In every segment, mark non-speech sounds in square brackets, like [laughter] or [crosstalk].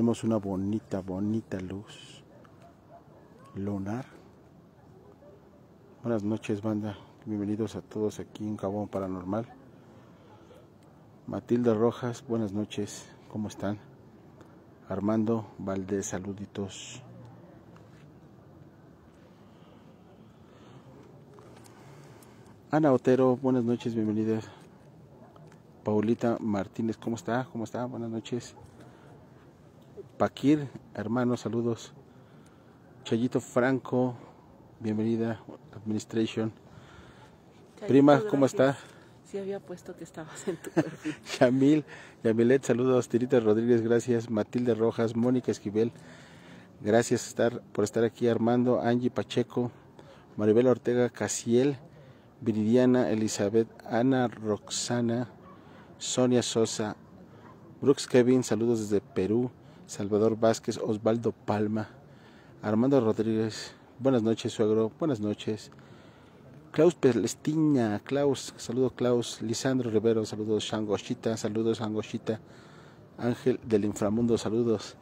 Tenemos una bonita, bonita luz lunar. Buenas noches, banda. Bienvenidos a todos aquí en Cabón Paranormal. Matilda Rojas, buenas noches. ¿Cómo están? Armando Valdés, saluditos. Ana Otero, buenas noches, bienvenidas. Paulita Martínez, ¿cómo está? ¿Cómo está? Buenas noches. Paquir, hermano, saludos. Chayito Franco, bienvenida, Administration. Prima, ¿cómo está? Sí había puesto que estabas en tu perfil. [laughs] Yamil, Yamilet, saludos. Tirita Rodríguez, gracias. Matilde Rojas, Mónica Esquivel, gracias estar, por estar aquí. Armando, Angie Pacheco, Maribel Ortega Casiel, Viridiana, Elizabeth, Ana Roxana, Sonia Sosa, Brooks Kevin, saludos desde Perú. Salvador Vázquez, Osvaldo Palma, Armando Rodríguez, buenas noches, suegro, buenas noches. Klaus Pelestiña, Klaus, saludos Klaus, Lisandro Rivero, saludos Shangoshita, saludos Shangoshita, Ángel del Inframundo, saludos.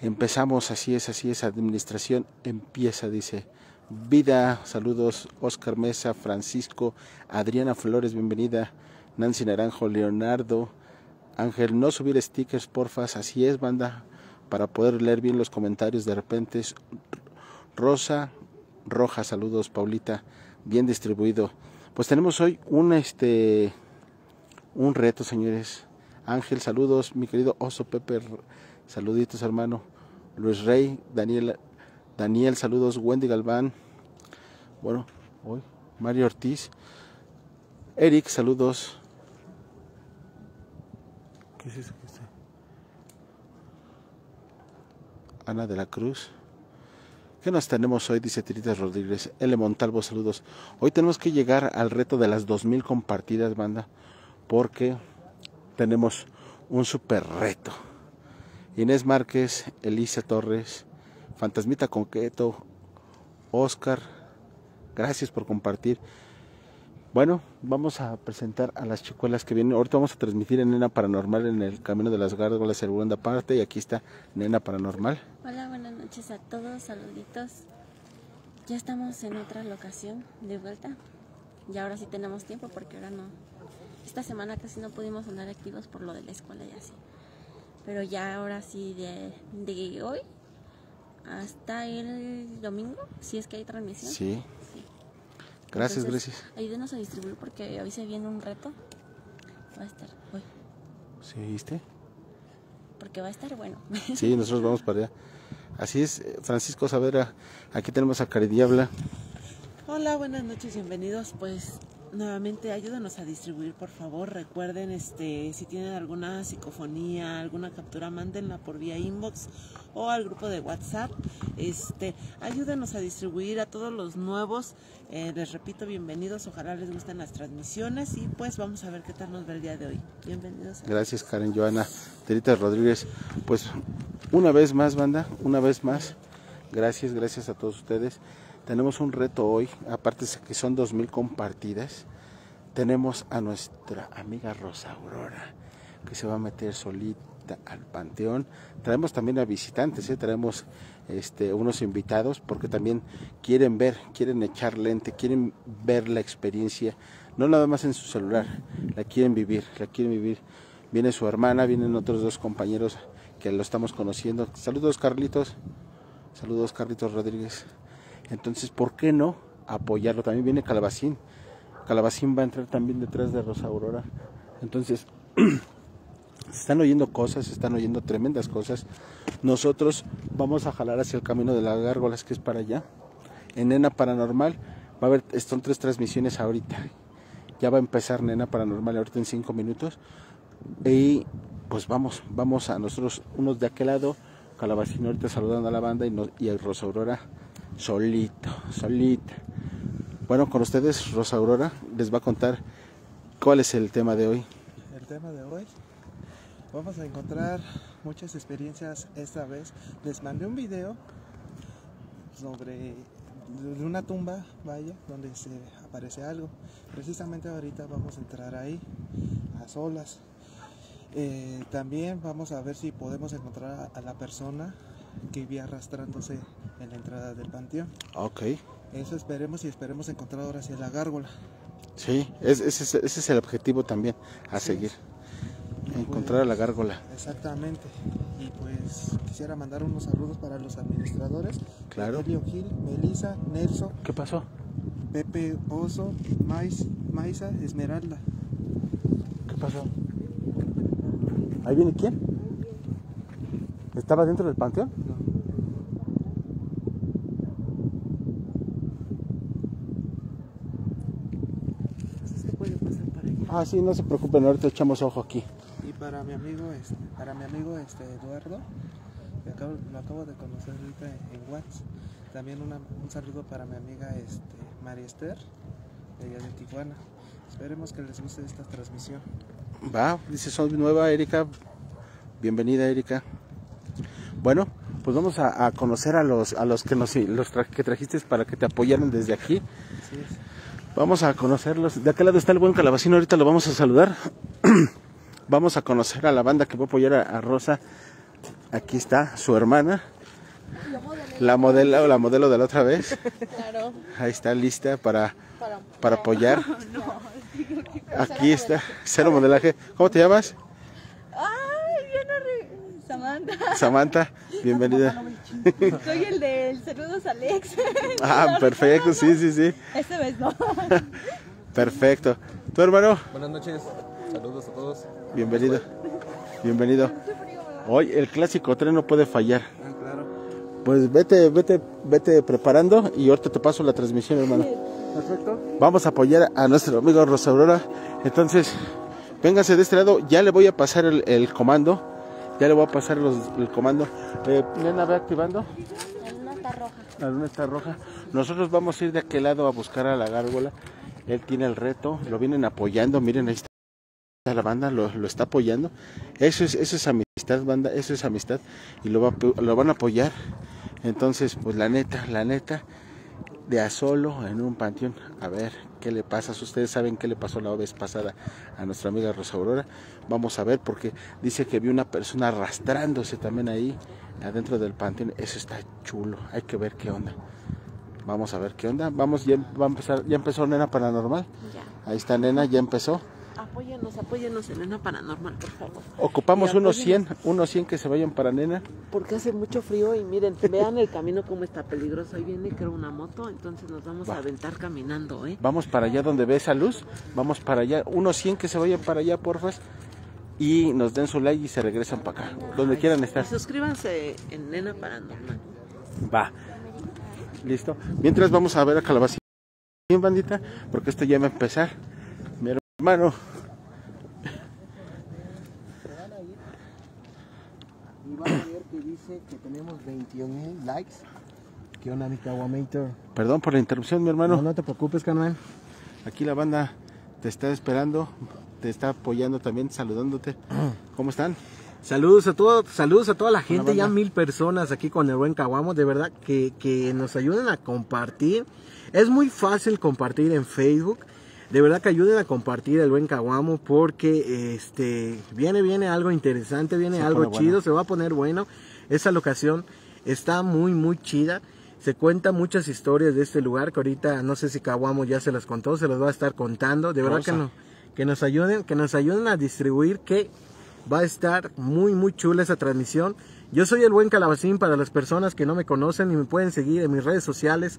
Empezamos, así es, así es, administración empieza, dice. Vida, saludos, Oscar Mesa, Francisco, Adriana Flores, bienvenida, Nancy Naranjo, Leonardo, Ángel, no subir stickers, porfas, así es, banda, para poder leer bien los comentarios de repente. Rosa Roja, saludos, Paulita, bien distribuido. Pues tenemos hoy un este un reto, señores. Ángel, saludos, mi querido Oso Pepe, saluditos, hermano. Luis Rey, Daniel, Daniel, saludos, Wendy Galván. Bueno, hoy Mario Ortiz. Eric, saludos. Ana de la Cruz. ¿Qué nos tenemos hoy? Dice Tirita Rodríguez. L. Montalvo, saludos. Hoy tenemos que llegar al reto de las 2000 compartidas, banda, porque tenemos un super reto. Inés Márquez, Elisa Torres, Fantasmita Conqueto, Oscar, gracias por compartir. Bueno, vamos a presentar a las chicuelas que vienen. Ahorita vamos a transmitir en Nena Paranormal en el Camino de las Gárgolas, segunda parte. Y aquí está Nena Paranormal. Hola, buenas noches a todos, saluditos. Ya estamos en otra locación de vuelta. Y ahora sí tenemos tiempo porque ahora no. Esta semana casi no pudimos andar activos por lo de la escuela y así. Pero ya ahora sí, de, de hoy hasta el domingo, si es que hay transmisión. Sí. Gracias, Entonces, gracias. Ayúdenos a distribuir porque hoy se viene un reto. Va a estar hoy. ¿Sí viste? Porque va a estar bueno. Sí, nosotros vamos para allá. Así es, eh, Francisco Saavedra. Aquí tenemos a Caridiabla. Hola, buenas noches, bienvenidos. Pues nuevamente ayúdanos a distribuir, por favor. Recuerden, este, si tienen alguna psicofonía, alguna captura, mándenla por vía inbox o al grupo de WhatsApp. Este, ayúdanos a distribuir a todos los nuevos. Eh, les repito, bienvenidos. Ojalá les gusten las transmisiones y pues vamos a ver qué tal nos va el día de hoy. Bienvenidos. Gracias, Karen Joana. Terita Rodríguez. Pues una vez más, banda, una vez más. Gracias, gracias a todos ustedes. Tenemos un reto hoy, aparte de que son 2000 compartidas. Tenemos a nuestra amiga Rosa Aurora, que se va a meter solita al panteón. Traemos también a visitantes, ¿eh? traemos este, unos invitados, porque también quieren ver, quieren echar lente, quieren ver la experiencia, no nada más en su celular, la quieren vivir, la quieren vivir. Viene su hermana, vienen otros dos compañeros que lo estamos conociendo. Saludos, Carlitos. Saludos, Carlitos Rodríguez. Entonces, ¿por qué no apoyarlo? También viene Calabacín. Calabacín va a entrar también detrás de Rosa Aurora. Entonces, [clears throat] se están oyendo cosas, se están oyendo tremendas cosas. Nosotros vamos a jalar hacia el camino de las gárgolas, que es para allá. En Nena Paranormal va a haber, son tres transmisiones ahorita. Ya va a empezar Nena Paranormal ahorita en cinco minutos. Y pues vamos, vamos a nosotros, unos de aquel lado, Calabacín ahorita saludando a la banda y, nos, y a Rosa Aurora solito, solita. Bueno, con ustedes Rosa Aurora les va a contar cuál es el tema de hoy. El tema de hoy vamos a encontrar muchas experiencias esta vez. Les mandé un video sobre de una tumba, vaya, donde se aparece algo. Precisamente ahorita vamos a entrar ahí a solas. Eh, también vamos a ver si podemos encontrar a, a la persona que vivía arrastrándose en la entrada del panteón. Ok. Eso esperemos y esperemos encontrar ahora sí a la gárgola. Sí, es- ese, es, ese es el objetivo también a Sí. seguir. Y Encontrar a la pues, gárgola. Exactamente. Y pues quisiera mandar unos saludos para los administradores. Claro. Elio Gil, Melisa, Nelson, ¿Qué pasó? Pepe Oso, Mais, Maisa, Esmeralda. ¿Qué pasó? ¿Ahí viene quién? ¿Estaba dentro del panteón? Este puede pasar para allá. Ah, sí, no se preocupen, ahorita echamos ojo aquí. Y para mi amigo, este, para mi amigo este Eduardo, que acabo, lo acabo de conocer ahorita en WhatsApp. También una- un saludo para mi amiga este, María Esther, de allá de Tijuana. Esperemos que les guste esta transmisión. Va, dice, soy nueva, Erika. Bienvenida, Erika. Bueno, pues vamos a, a conocer a los, a los que nos los tra- que trajiste para que te apoyaran desde aquí. Así es. Vamos a conocerlos. De aquel lado está el buen calabacín, ahorita lo vamos a saludar. [clears throat] vamos a conocer a la banda que va a apoyar a, Rosa. Aquí está su hermana. La modelo, la modelo de la otra vez. Claro. Ahí está lista para, Para, apoyar. [laughs] Aquí está, cero modelaje. ¿Cómo te llamas? Ay, bien Samantha. Samantha, bienvenida. [laughs] Soy el del saludos Alex. [laughs] Ah, perfecto, sí, sí, sí. Esta vez no. [laughs] Perfecto. ¿Tu hermano? Buenas noches, saludos a todos. Bienvenido. Bienvenido. Hoy el clásico tren no puede fallar. Ah, claro. Pues vete, vete, vete preparando y ahorita te paso la transmisión, hermano. Perfecto. Vamos a apoyar a nuestro amigo Rosa Aurora. Entonces, véngase de este lado. Ya le voy a pasar el, el comando. Ya le voy a pasar los- el comando. Eh, nena, ve activando. La luna está roja. La luna está roja. Nosotros vamos a ir de aquel lado a buscar a la gárgola. Él tiene el reto. Lo vienen apoyando. Miren, ahí está la banda. Lo, lo está apoyando. Eso es, eso es amistad, banda. Eso es amistad. Y lo, va, lo van a apoyar. Entonces, pues la neta, la neta, de a solo en un panteón. A ver qué le pasa. Ustedes saben qué le pasó la vez pasada a nuestra amiga Rosa Aurora. Vamos a ver porque dice que vio una persona arrastrándose también ahí adentro del panteón. Eso está chulo. Hay que ver qué onda. Vamos a ver qué onda. Vamos, ya va a empezar, ya empezó Nena Paranormal. Ya. Ahí está Nena, ya empezó. Apóyenos, apóyenos en Nena Paranormal, por favor. Ocupamos unos apóyenos. 100, unos 100 que se vayan para Nena. Porque hace mucho frío y miren, vean el camino como está peligroso. Ahí viene creo una moto, entonces nos vamos Va. a aventar caminando, ¿eh? Vamos para allá donde ve esa luz. Vamos para allá. Unos 100 que se vayan para allá, porfas. Y nos den su like y se regresan para acá. Donde quieran estar. Suscríbanse en Nena Paranormal. Va. Listo. Mientras vamos a ver a Calabacín, bandita, porque esto ya va a empezar. Hermano. Y van a ver que dice que tenemos 21 mil likes. ¿Qué onda, mi Kawamator? Perdón por la interrupción, mi No, hermano. no te preocupes, carnal. Aquí la banda te está esperando, te está apoyando también, saludándote. [clears throat] ¿Cómo están? Saludos a todos, saludos a toda la gente, ya mil personas aquí con el buen Kawamo, de verdad que, que nos ayuden a compartir. Es muy fácil compartir en Facebook. De verdad que ayuden a compartir el buen Kawamo porque este viene viene algo interesante, viene Se algo chido, bueno. se va a poner bueno. Esa locación está muy muy chida. Se cuentan muchas historias de este lugar que ahorita no sé si Kawamo ya se las contó, se las va a estar contando. De verdad que, no, que nos ayuden, que nos ayuden a distribuir que va a estar muy muy chula esa transmisión. Yo soy el buen calabacín para las personas que no me conocen y me pueden seguir en mis redes sociales,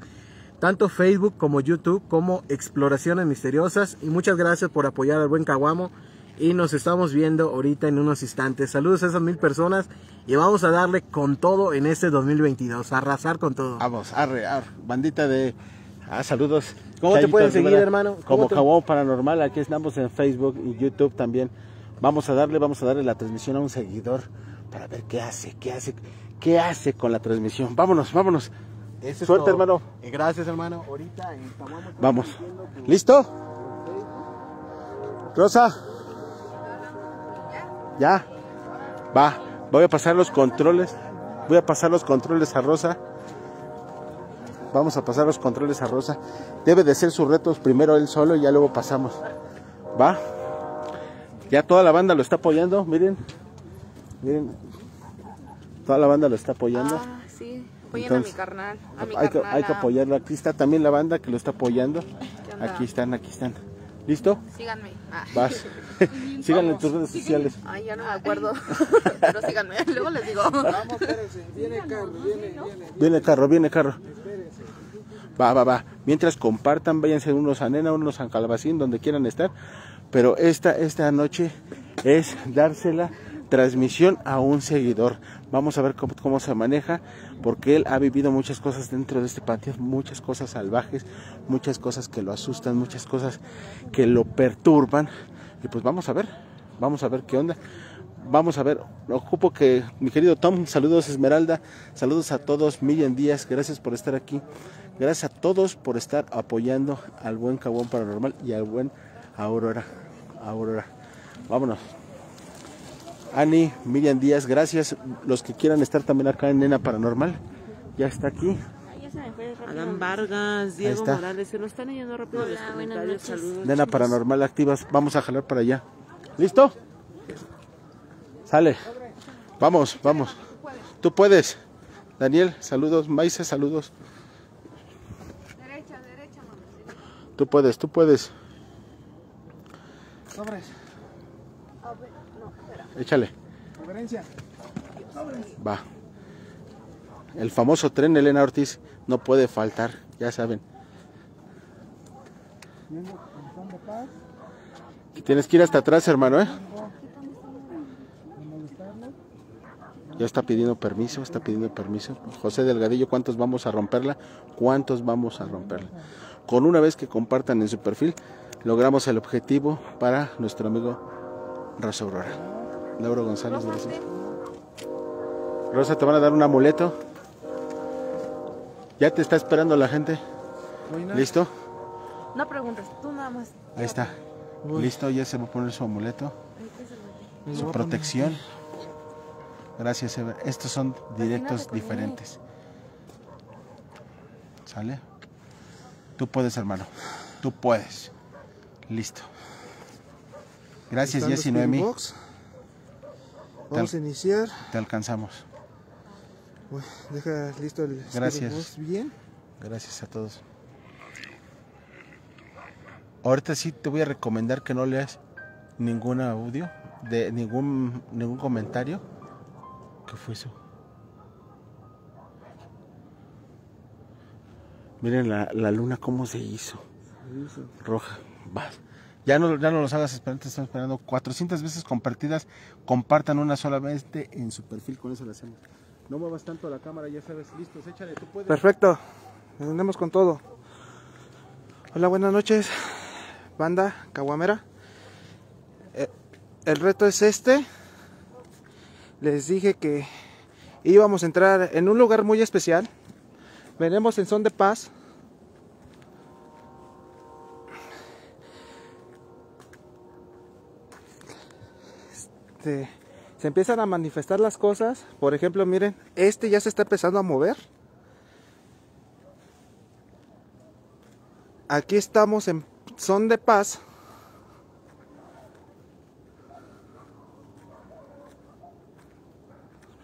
tanto Facebook como YouTube como Exploraciones Misteriosas y muchas gracias por apoyar al buen Caguamo y nos estamos viendo ahorita en unos instantes. Saludos a esas mil personas y vamos a darle con todo en este 2022, arrasar con todo. Vamos, arre, arre. bandita de ah, saludos. ¿Cómo te pueden seguir, Rivera, hermano? ¿Cómo Como te- Caguamo Paranormal, aquí estamos en Facebook y YouTube también. Vamos a darle, vamos a darle la transmisión a un seguidor para ver qué hace, qué hace, qué hace con la transmisión. Vámonos, vámonos. Eso Suerte, todo. hermano. Eh, Gracias, hermano. Ahorita en estamos Vamos. ¿Listo? Rosa. Ya. Va. Voy a pasar los controles. Voy a pasar los controles a Rosa. Vamos a pasar los controles a Rosa. Debe de ser sus retos primero él solo y ya luego pasamos. ¿Va? Ya toda la banda lo está apoyando, miren. Miren. Toda la banda lo está apoyando. Apoyen Entonces, a mi carnal. A mi hay, que, hay que apoyarlo. Aquí está también la banda que lo está apoyando. [laughs] Aquí están, aquí están. ¿Listo? Síganme. Ah. Vas. [laughs] Síganle en tus redes sociales. Ay, ya no me acuerdo. [laughs] Pero síganme. Luego les digo. Vamos, espérense. Viene carro, viene, viene. Viene carro, viene carro. Va, va, va. Mientras compartan, váyanse unos a Nena, unos a Calabacín, donde quieran estar. Pero esta, esta noche es dársela transmisión a un seguidor. Vamos a ver cómo, se maneja, porque él ha vivido muchas cosas dentro de este patio, muchas cosas salvajes, muchas cosas que lo asustan, muchas cosas que lo perturban. Y pues vamos a ver, vamos a ver qué onda. Vamos a ver, ocupo que mi querido Tom, saludos Esmeralda, saludos a todos, Miriam Díaz, gracias por estar aquí, gracias a todos por estar apoyando al buen Cabón Paranormal y al buen Aurora, Aurora. Vámonos. Ani, Miriam Díaz, gracias. Los que quieran estar también acá en Nena Paranormal, ya está aquí. Rápido. Adán Vargas, Diego está. Morales, se nos están yendo rápido Hola, los buenas comentarios. noches. Saludos. Nena chicos. Paranormal activas, vamos a jalar para allá. ¿Listo? Sale. Vamos, vamos. Tú puedes. Daniel, saludos. Maisa, saludos. Derecha, derecha, mamá. Tú puedes, tú puedes. Sobres. Échale. Reverencia. Va. El famoso tren Elena Ortiz no puede faltar, ya saben. Tienes que ir hasta atrás, hermano, ¿eh? Ya está pidiendo permiso, está pidiendo permiso. José Delgadillo, ¿cuántos vamos a romperla? ¿Cuántos vamos a romperla? Con una vez que compartan en su perfil, logramos el objetivo para nuestro amigo Rosa Aurora. Laura González, gracias. Rosa, te van a dar un amuleto. Ya te está esperando la gente. ¿Listo? No preguntes, tú nada más. Ahí está. Listo, ya se va a poner su amuleto. Su protección. Gracias, Ever. Estos son directos diferentes. ¿Sale? Tú puedes, hermano. Tú puedes. Listo. Gracias, Jessy Noemi. Vamos a iniciar. Te alcanzamos. Uy, deja listo el Gracias. Bien. Gracias a todos. Ahorita sí te voy a recomendar que no leas ningún audio, de ningún ningún comentario. ¿Qué fue eso? Miren la, la luna cómo se hizo. Roja. Va. Ya no, ya no los hagas esperar, te están esperando 400 veces compartidas. Compartan una sola vez en su perfil, con eso lo hacemos. No muevas tanto la cámara, ya sabes. Listos, échale, tú puedes. Perfecto. Andemos con todo. Hola, buenas noches. Banda Caguamera. Eh, el reto es este. Les dije que íbamos a entrar en un lugar muy especial. Venimos en son de paz. Este, se empiezan a manifestar las cosas. Por ejemplo, miren, este ya se está empezando a mover. Aquí estamos en son de paz.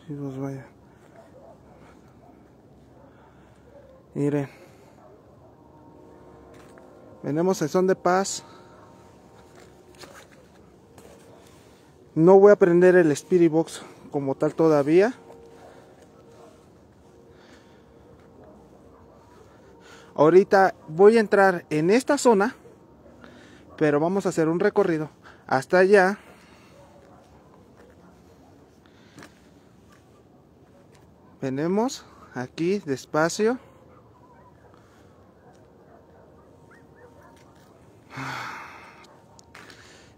Pues vaya. Miren. Venimos en son de paz. No voy a prender el Spirit Box como tal todavía. Ahorita voy a entrar en esta zona, pero vamos a hacer un recorrido hasta allá. Venimos aquí despacio.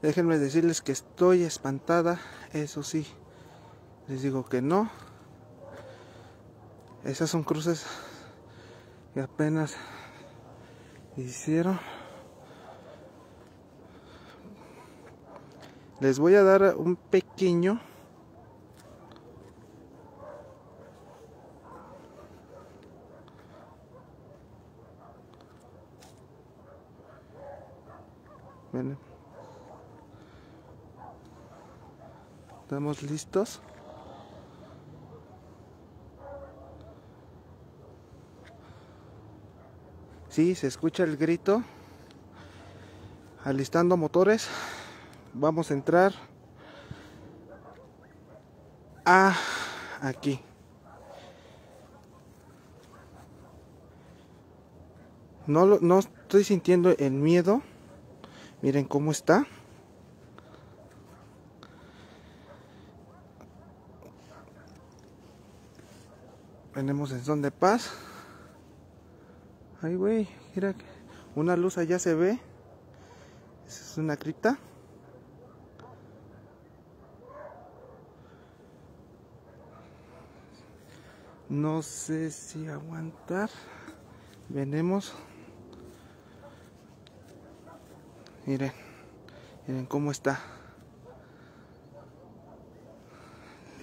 Déjenme decirles que estoy espantada, eso sí. Les digo que no. Esas son cruces que apenas hicieron. Les voy a dar un pequeño Ven. Estamos listos. Sí, se escucha el grito. Alistando motores. Vamos a entrar a aquí. No, no estoy sintiendo el miedo. Miren cómo está. Venimos en son de paz. Ay, güey, mira, una luz allá se ve. Esa es una cripta. No sé si aguantar. Venemos. Miren, miren cómo está.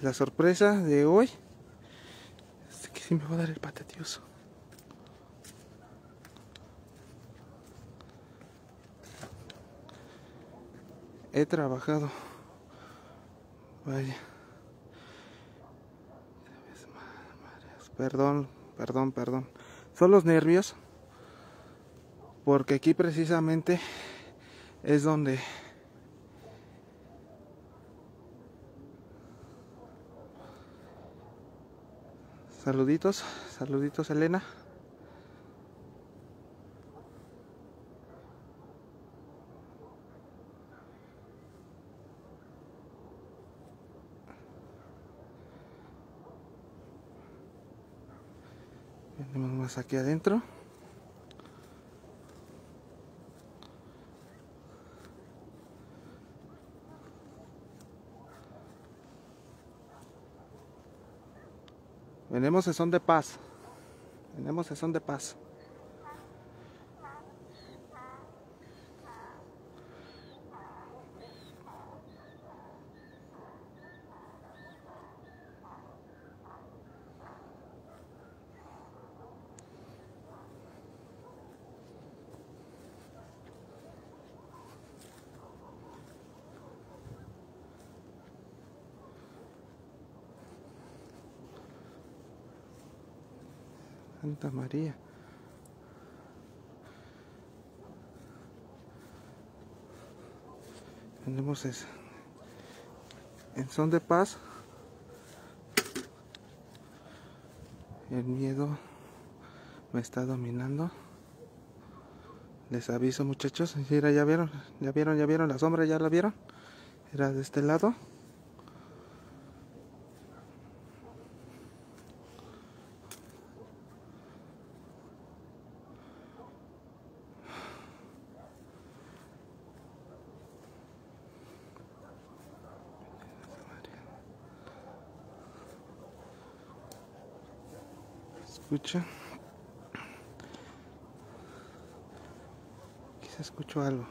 La sorpresa de hoy sí me va a dar el patatioso. He trabajado. Vaya. Perdón, perdón, perdón. Son los nervios. Porque aquí precisamente es donde Saluditos, saluditos Elena. Venimos más aquí adentro. Venimos en son de paz. Venimos en son de paz. María. Tenemos es- en son de paz. El miedo me está dominando. Les aviso muchachos, mira, ya vieron, ya vieron, ya vieron la sombra, ya la vieron. Era de este lado. Escucha. Quizá escucho algo.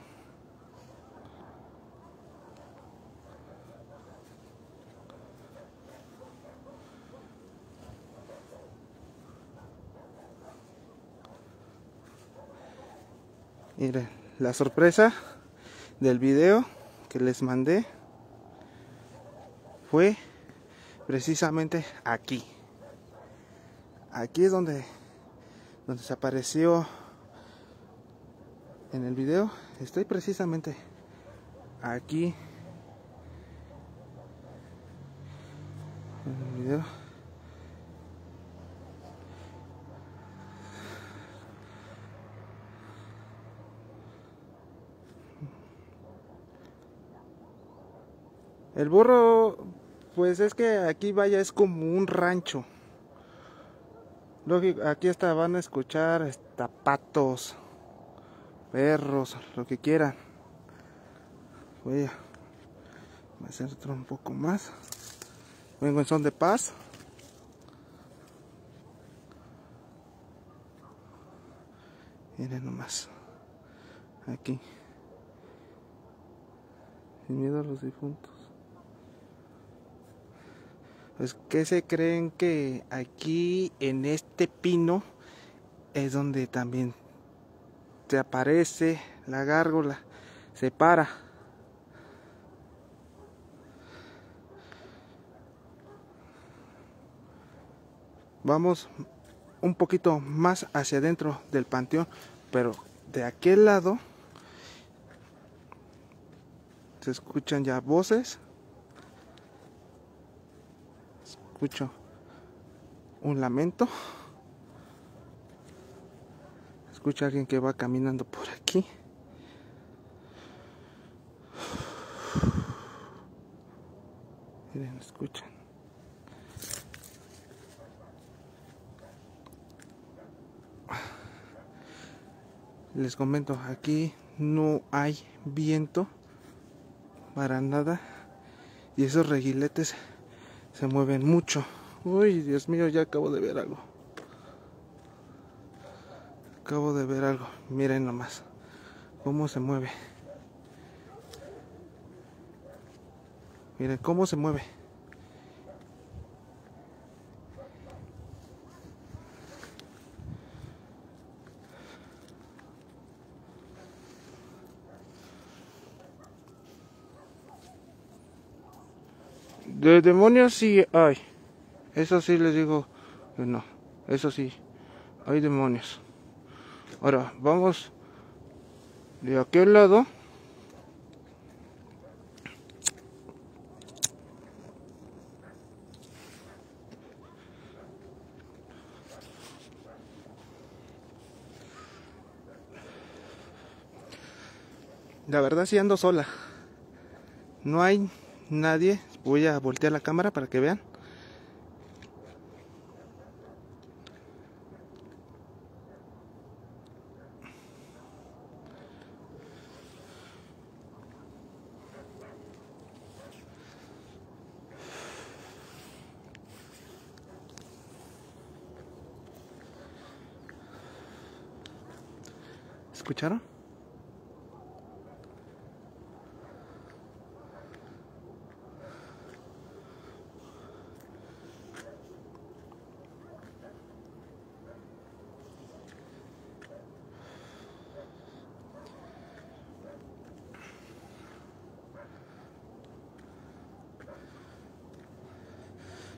Miren, la sorpresa del video que les mandé fue precisamente aquí. Aquí es donde, donde se apareció en el video. Estoy precisamente aquí en el video. El burro, pues es que aquí vaya, es como un rancho. Lógico, aquí hasta van a escuchar hasta patos, perros, lo que quieran. Voy a hacer otro un poco más. Vengo en son de paz. Miren nomás. Aquí. Sin miedo a los difuntos pues que se creen que aquí en este pino es donde también se aparece la gárgola, se para. Vamos un poquito más hacia adentro del panteón, pero de aquel lado se escuchan ya voces Escucho un lamento. Escucho a alguien que va caminando por aquí. Miren, escuchan. Les comento, aquí no hay viento para nada y esos reguiletes se mueven mucho. Uy, Dios mío, ya acabo de ver algo. Acabo de ver algo. Miren nomás cómo se mueve. Miren cómo se mueve. De demonios sí hay. Eso sí les digo no. Eso sí, hay demonios. Ahora, vamos de aquel lado. La verdad sí ando sola. No hay nadie. Voy a voltear la cámara para que vean. ¿Escucharon?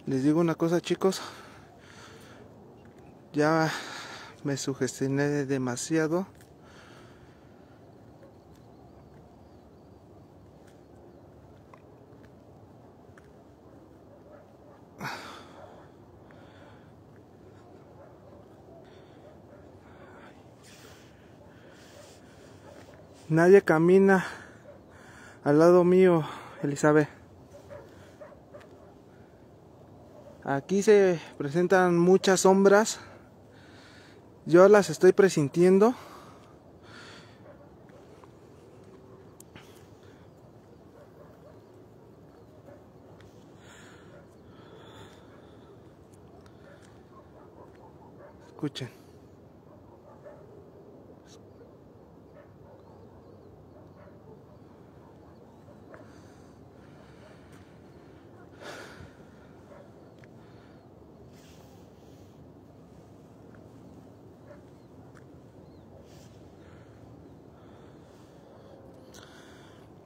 Les digo una cosa chicos, ya me sugestioné demasiado. Nadie camina al lado mío, Elizabeth. Aquí se presentan muchas sombras. Yo las estoy presintiendo. Escuchen.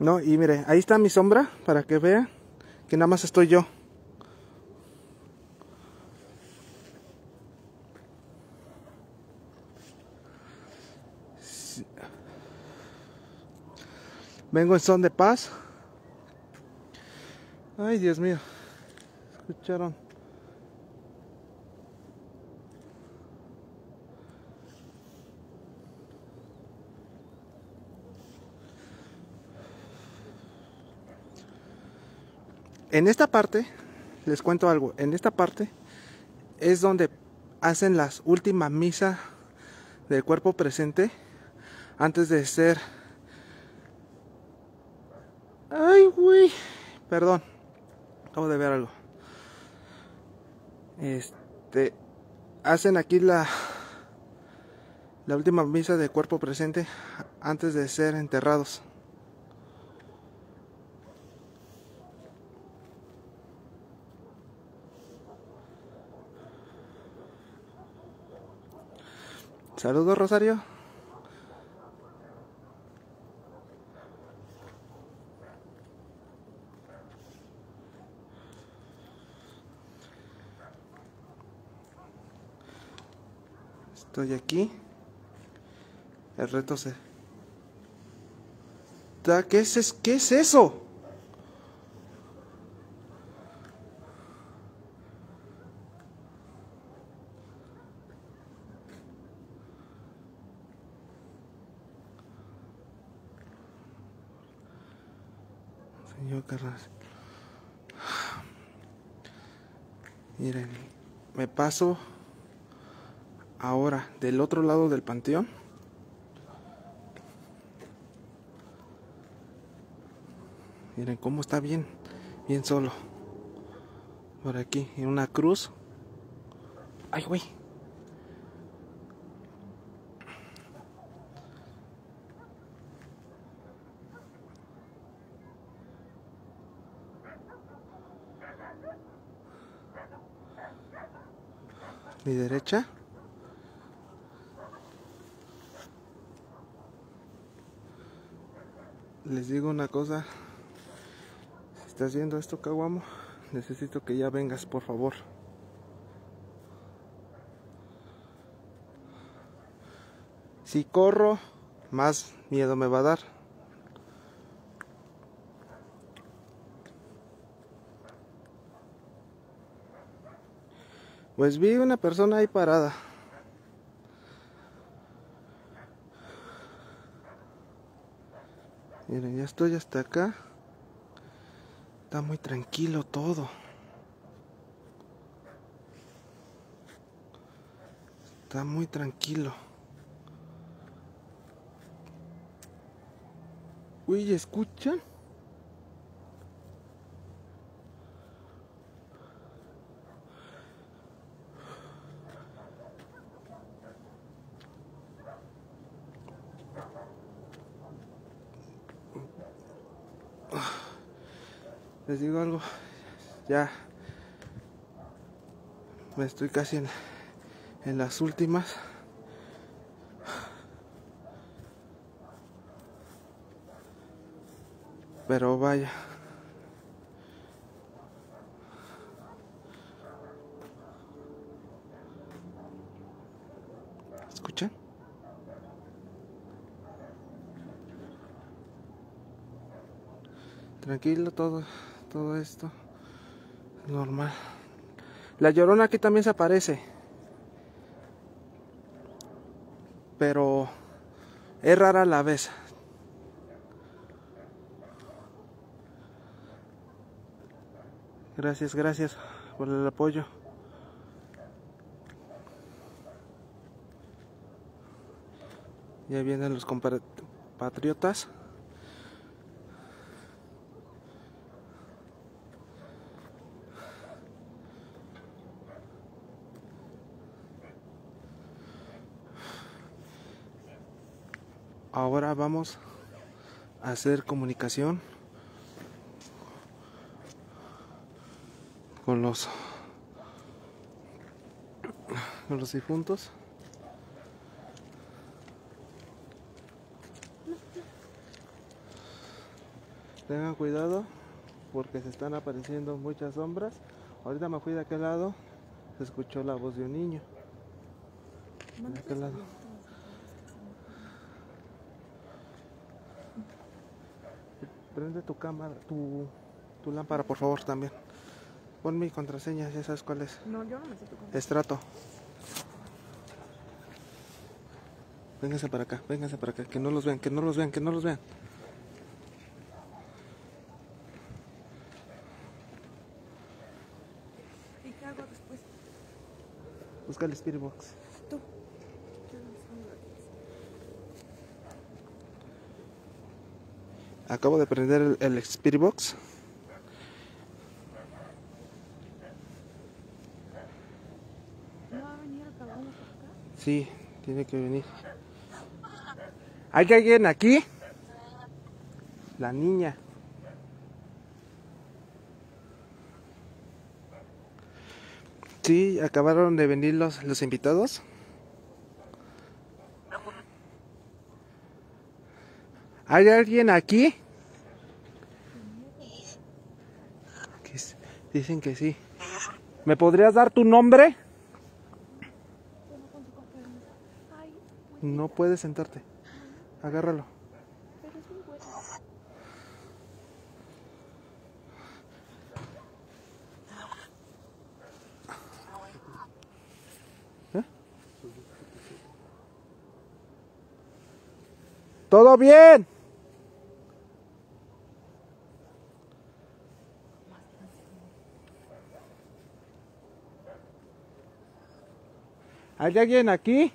No, y mire, ahí está mi sombra para que vean que nada más estoy yo. Vengo en son de paz. Ay, Dios mío. ¿Escucharon? En esta parte, les cuento algo, en esta parte es donde hacen las últimas misas del cuerpo presente antes de ser... Ay, güey. Perdón. Acabo de ver algo. Este... Hacen aquí la... La última misa del cuerpo presente antes de ser enterrados. Saludos, Rosario. Estoy aquí. El reto se... ¿Qué es- ¿Qué es eso? Señor Carras. Miren, me ahora del otro lado del panteón. Miren cómo está bien, bien solo. Por aquí, en una cruz. Ay, güey. Mi derecha. Les digo una cosa. Si estás viendo esto, Caguamo, necesito que ya vengas, por favor. Si corro, más miedo me va a dar. Pues vi una persona ahí parada. Miren, ya estoy hasta acá. Está muy tranquilo todo. Está muy tranquilo. Uy, ¿escuchan? Les digo algo, ya me estoy casi en, las últimas. Pero vaya. ¿Escuchan? Tranquilo todo, todo esto. Normal. La llorona aquí también se aparece. Pero es rara la vez. Gracias, gracias por el apoyo. Ya vienen los compatriotas. Ahora vamos a hacer comunicación con los con los difuntos. Tengan cuidado porque se están apareciendo muchas sombras. Ahorita me fui de aquel lado, se escuchó la voz de un niño. De aquel lado. Prende tu cámara, tu, tu lámpara, por favor, también. Pon mi contraseña, ya sabes cuál es. No, yo no me sé tu contraseña. Estrato. Vénganse para acá, vénganse para acá, que no los vean, que no los vean, que no los vean. ¿Y qué hago después? Busca el Spirit Box. Acabo de prender el, el Spirit Box. ¿No va a venir a Caguamo por acá? Sí, tiene que venir. ¿Hay alguien aquí? La niña. Sí, acabaron de venir los, los invitados. ¿Hay alguien aquí? Dicen que sí. ¿Me podrías dar tu nombre? No puedes sentarte. Agárralo. ¿Eh? ¿Todo bien? ¿Hay alguien aquí?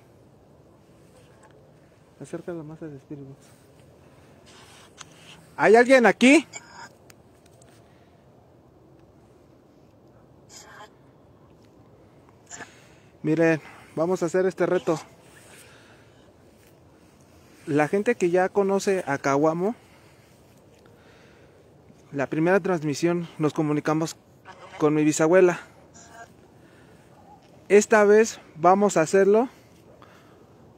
Acércalo más al Spirit Box. ¿Hay alguien aquí? Miren, vamos a hacer este reto. La gente que ya conoce a Caguamo, la primera transmisión nos comunicamos con mi bisabuela. Esta vez vamos a hacerlo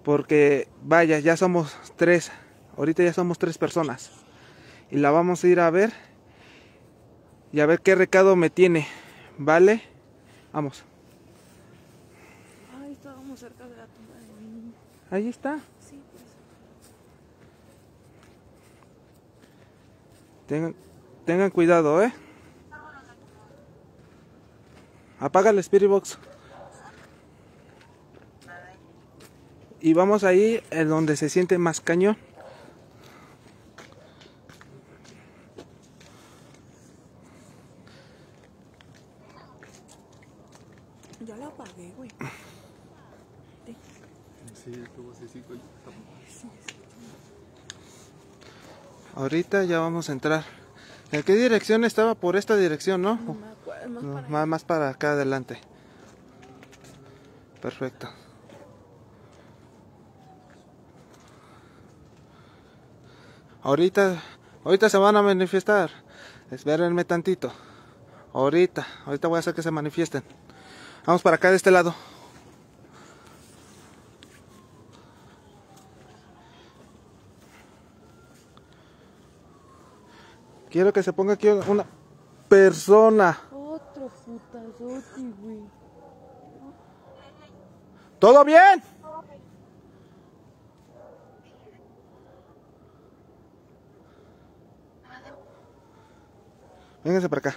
porque vaya, ya somos tres, ahorita ya somos tres personas y la vamos a ir a ver y a ver qué recado me tiene, ¿vale? Vamos. Ay, estábamos cerca de la tumba de mi niño. Ahí está. Sí, pues. Tengan, tengan cuidado, ¿eh? Apaga el Spirit Box. Y vamos ahí en donde se siente más cañón. Ya la apagué, güey. Sí, Ahorita ya vamos a entrar. ¿En qué dirección estaba? Por esta dirección, ¿no? No me acuerdo, más No, para más, más para acá adelante. Perfecto. Ahorita, ahorita se van a manifestar. Espérenme tantito. Ahorita, ahorita voy a hacer que se manifiesten. Vamos para acá de este lado. Quiero que se ponga aquí una persona. Otro putazote, güey. ¿Todo bien? Vénganse para acá.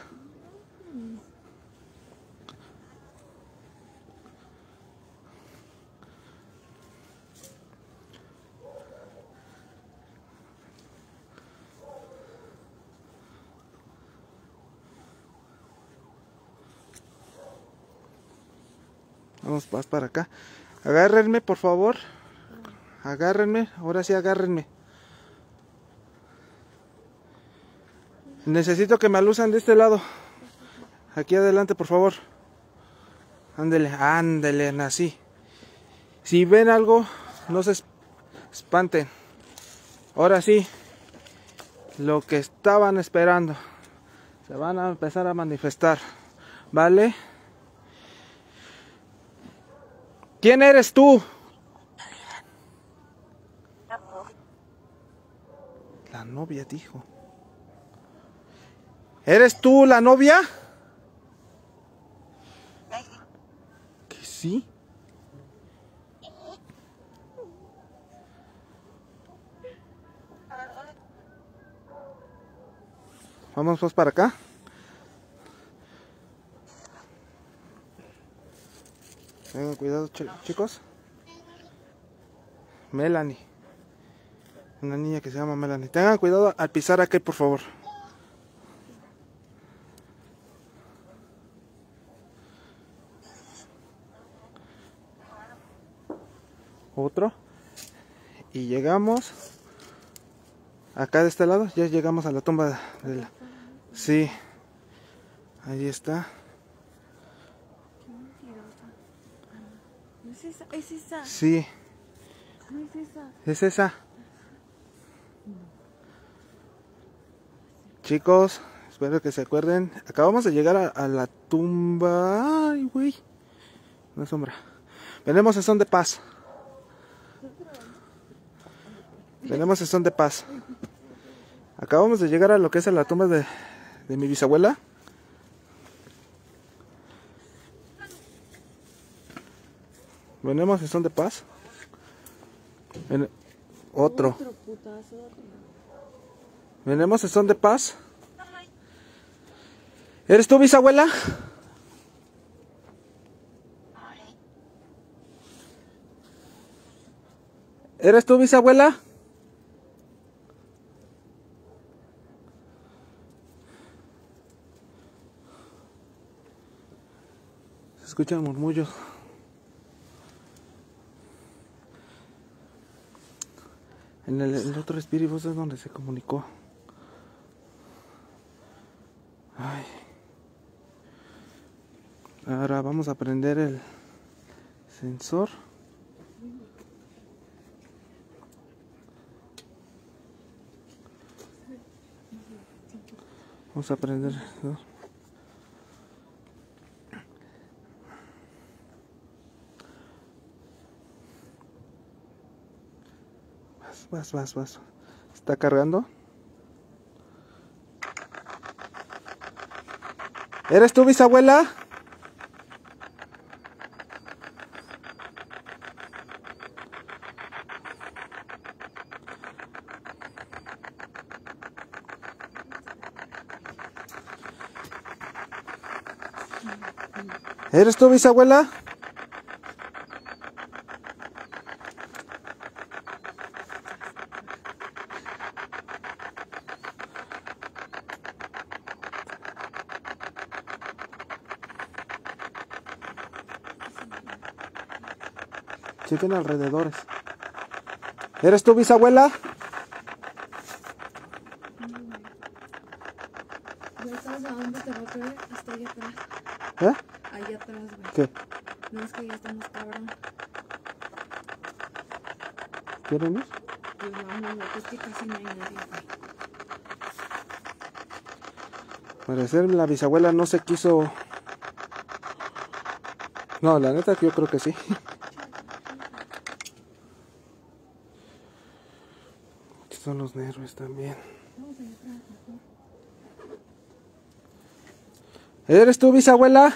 Vamos más para acá. Agárrenme, por favor. Agárrenme. Ahora sí, agárrenme. Necesito que me alusan de este lado. Aquí adelante, por favor. Ándele, ándele, así. Si ven algo, no se es- espanten. Ahora sí, lo que estaban esperando. Se van a empezar a manifestar. ¿Vale? ¿Quién eres tú? La novia dijo. ¿Eres tú la novia? Que sí. Vamos pues para acá. Tengan cuidado, chi- chicos. Melanie. Una niña que se llama Melanie. Tengan cuidado al pisar aquí, por favor. Otro. Y llegamos. Acá de este lado. Ya llegamos a la tumba de la... Sí. Ahí está. Es esa, es esa, Sí. no es esa. Es esa. Chicos, espero que se acuerden. Acabamos de llegar a, a la tumba. Ay, güey. Una sombra. Venimos en son de paz. Venimos en son de paz. Acabamos de llegar a lo que es a la tumba de, de mi bisabuela. Venimos en son de paz. Otro. El son de paz. ¿Eres tú, bisabuela? ¿Eres tú, bisabuela? Escuchan murmullos. En el, el otro espíritu es donde se comunicó. Ay. Ahora vamos a prender el sensor. Vamos a prender. Vas, vas, vas, vas. ¿Está cargando? ¿Eres tu bisabuela? ¿Eres tu bisabuela? Chequen alrededores. ¿Eres tu bisabuela? Güey, ¿sabes a dónde te va a caer? Hasta allá atrás. ¿Eh? Allá atrás, güey. ¿Qué? No es que ya estamos cabrón. ¿Quieren ir? Pues vamos, güey, es que casi no hay nadie, güey. Parecer la bisabuela no se quiso. No, la neta que yo creo que sí. Aquí son los nervios también. ¿Eres tú, bisabuela?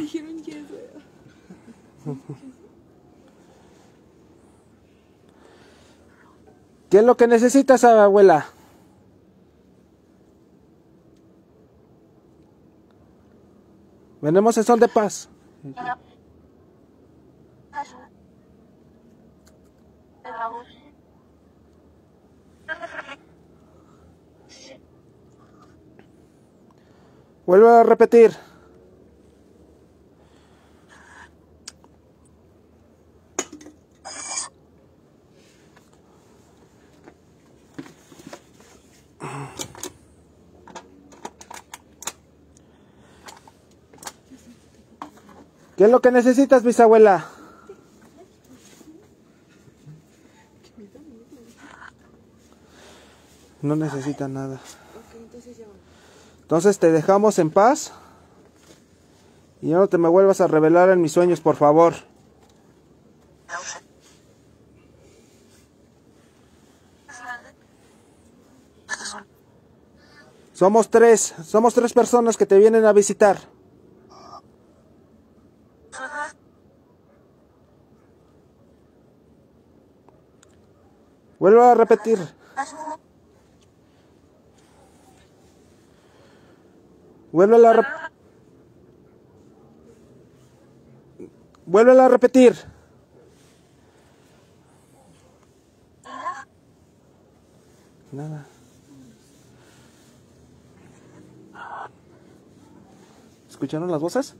Dijeron. ¿Qué es lo que necesitas, abuela? Venemos en son de paz. Vuelvo a repetir. ¿Qué es lo que necesitas, bisabuela? No necesita nada. Entonces te dejamos en paz. Y ya no te me vuelvas a revelar en mis sueños, por favor. Somos tres, somos tres personas que te vienen a visitar. Vuelvo a repetir. Vuelve a rep Vuelve a repetir. Nada. ¿Escucharon las voces?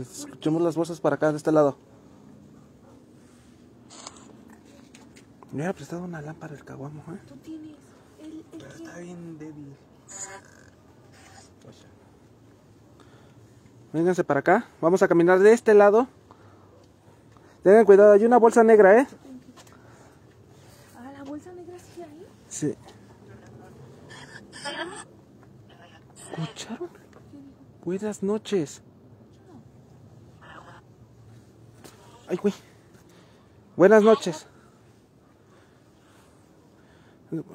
Escuchemos las voces para acá, de este lado. Me hubiera prestado una lámpara el caguamo, ¿eh? Tú tienes. El, el que- Está bien débil. Vénganse para acá. Vamos a caminar de este lado. Tengan cuidado, hay una bolsa negra, ¿eh? Ah, la bolsa negra sigue ahí. Sí. ¿Escucharon? Buenas noches. Ay, güey. Buenas noches.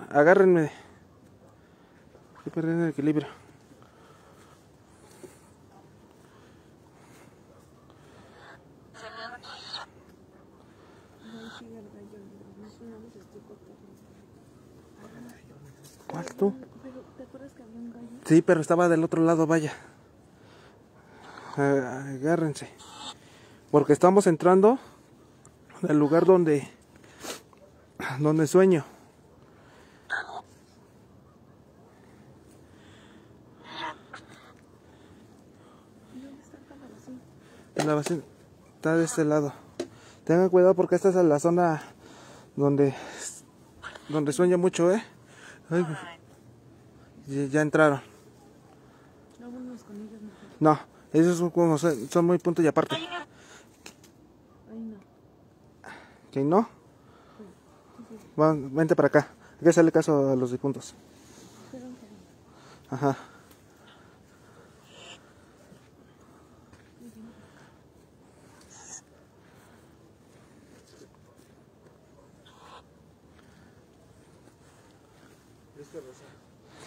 Agárrenme. Estoy perdiendo el equilibrio. ¿Cuál tú? Pero, ¿te acuerdas que había un gallo? Sí, pero estaba del otro lado, vaya. Ah, Agárrense. Porque estamos entrando al lugar donde donde sueño. La vecina está de este lado. Tengan cuidado porque esta es la zona donde donde sueña mucho, ¿eh? Ay, ya entraron. Vámonos con ellos mejor. No, esos son, como, son, son muy punto y aparte. Ahí no. ¿Que no? Va, vente para acá. Hay que hacerle caso a los difuntos. Ajá.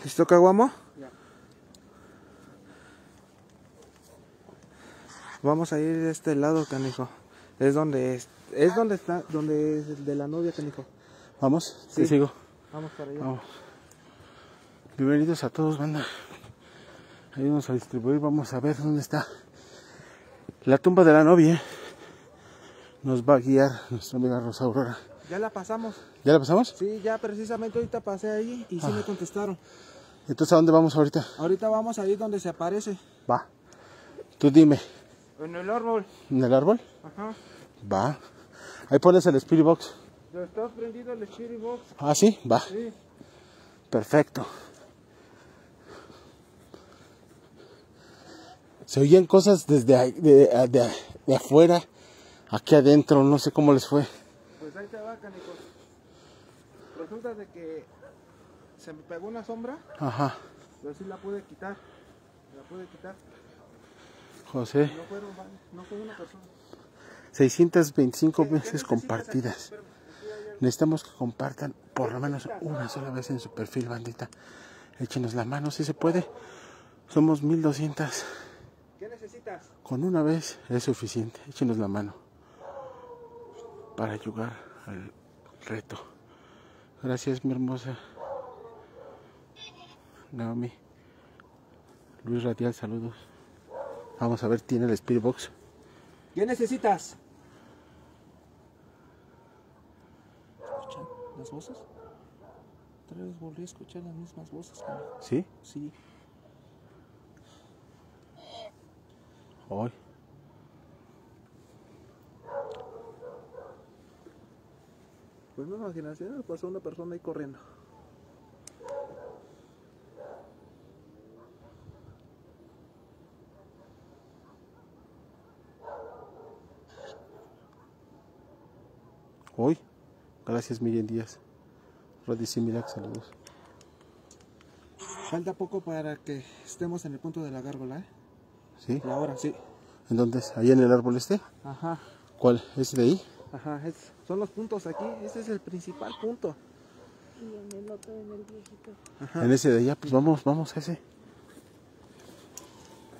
¿Listo, Caguamo? Vamos a ir de este lado, canijo. Es donde es, es donde está, donde es el de la novia, canijo. ¿Vamos? Sí. Sigo. Vamos para allá. Vamos. Bienvenidos a todos, banda. Ayúdanos a distribuir. Vamos a ver dónde está la tumba de la novia. Nos va a guiar nuestra amiga Rosa Aurora. Ya la pasamos. ¿Ya la pasamos? Sí, ya precisamente ahorita pasé ahí y sí me contestaron. Entonces, ¿a dónde vamos ahorita? Ahorita vamos a ir donde se aparece. Va. Tú dime. En el árbol. ¿En el árbol? Ajá. Va. Ahí pones el Spirit Box. ¿Lo estás prendido el Spirit Box? Ah, sí, va. Sí. Perfecto. Se oían cosas desde ahí- de, de- de afuera, aquí adentro, no sé cómo les fue. Pues ahí te va, canijos. Resulta de que se me pegó una sombra, Ajá. pero sí la pude quitar. La pude quitar. José, No fueron varios, no fue una persona. 625 veces compartidas. Necesitamos que compartan por lo menos una sola vez en su perfil, bandita. Échenos la mano si se puede. Somos 1200. ¿Qué necesitas? Con una vez es suficiente. Échenos la mano para ayudar al reto. Gracias, mi hermosa. Naomi. Luis Radial, saludos. Vamos a ver, tiene el Spirit Box. ¿Qué necesitas? ¿Escuchan las voces? Otra vez volví a escuchar las mismas voces. canijo. ¿Sí? Sí. Hoy. Pues mi imaginación me pasó una persona ahí corriendo. Hoy. Gracias, Miriam Díaz. Rodi Similac, saludos. Falta poco para que estemos en el punto de la gárgola, ¿eh? ¿Sí? La hora, sí. ¿En dónde es? ¿Ahí en el árbol este? Ajá, ¿Cuál? ¿Ese de ahí? ajá. es- son los puntos aquí. Ese es el principal punto. Y en el otro, en el viejito. En ese de allá, pues vamos, vamos a ese.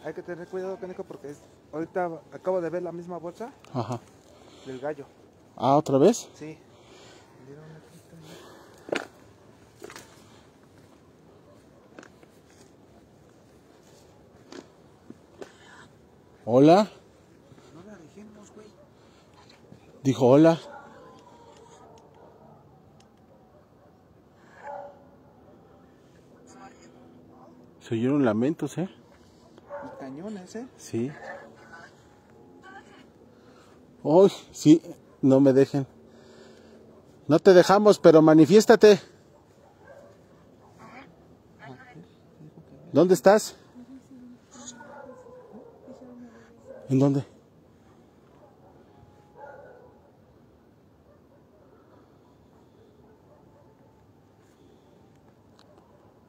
Hay que tener cuidado, Caneco, porque es- ahorita acabo de ver la misma bolsa Ajá. del gallo. Ah, ¿otra vez? Sí. Hola. No la dejemos, güey. Dijo hola. Se oyeron lamentos, ¿eh? Y cañones, ¿eh? Sí. Uy, sí, no me dejen. No te dejamos, pero manifiéstate. ¿Dónde estás? ¿En dónde?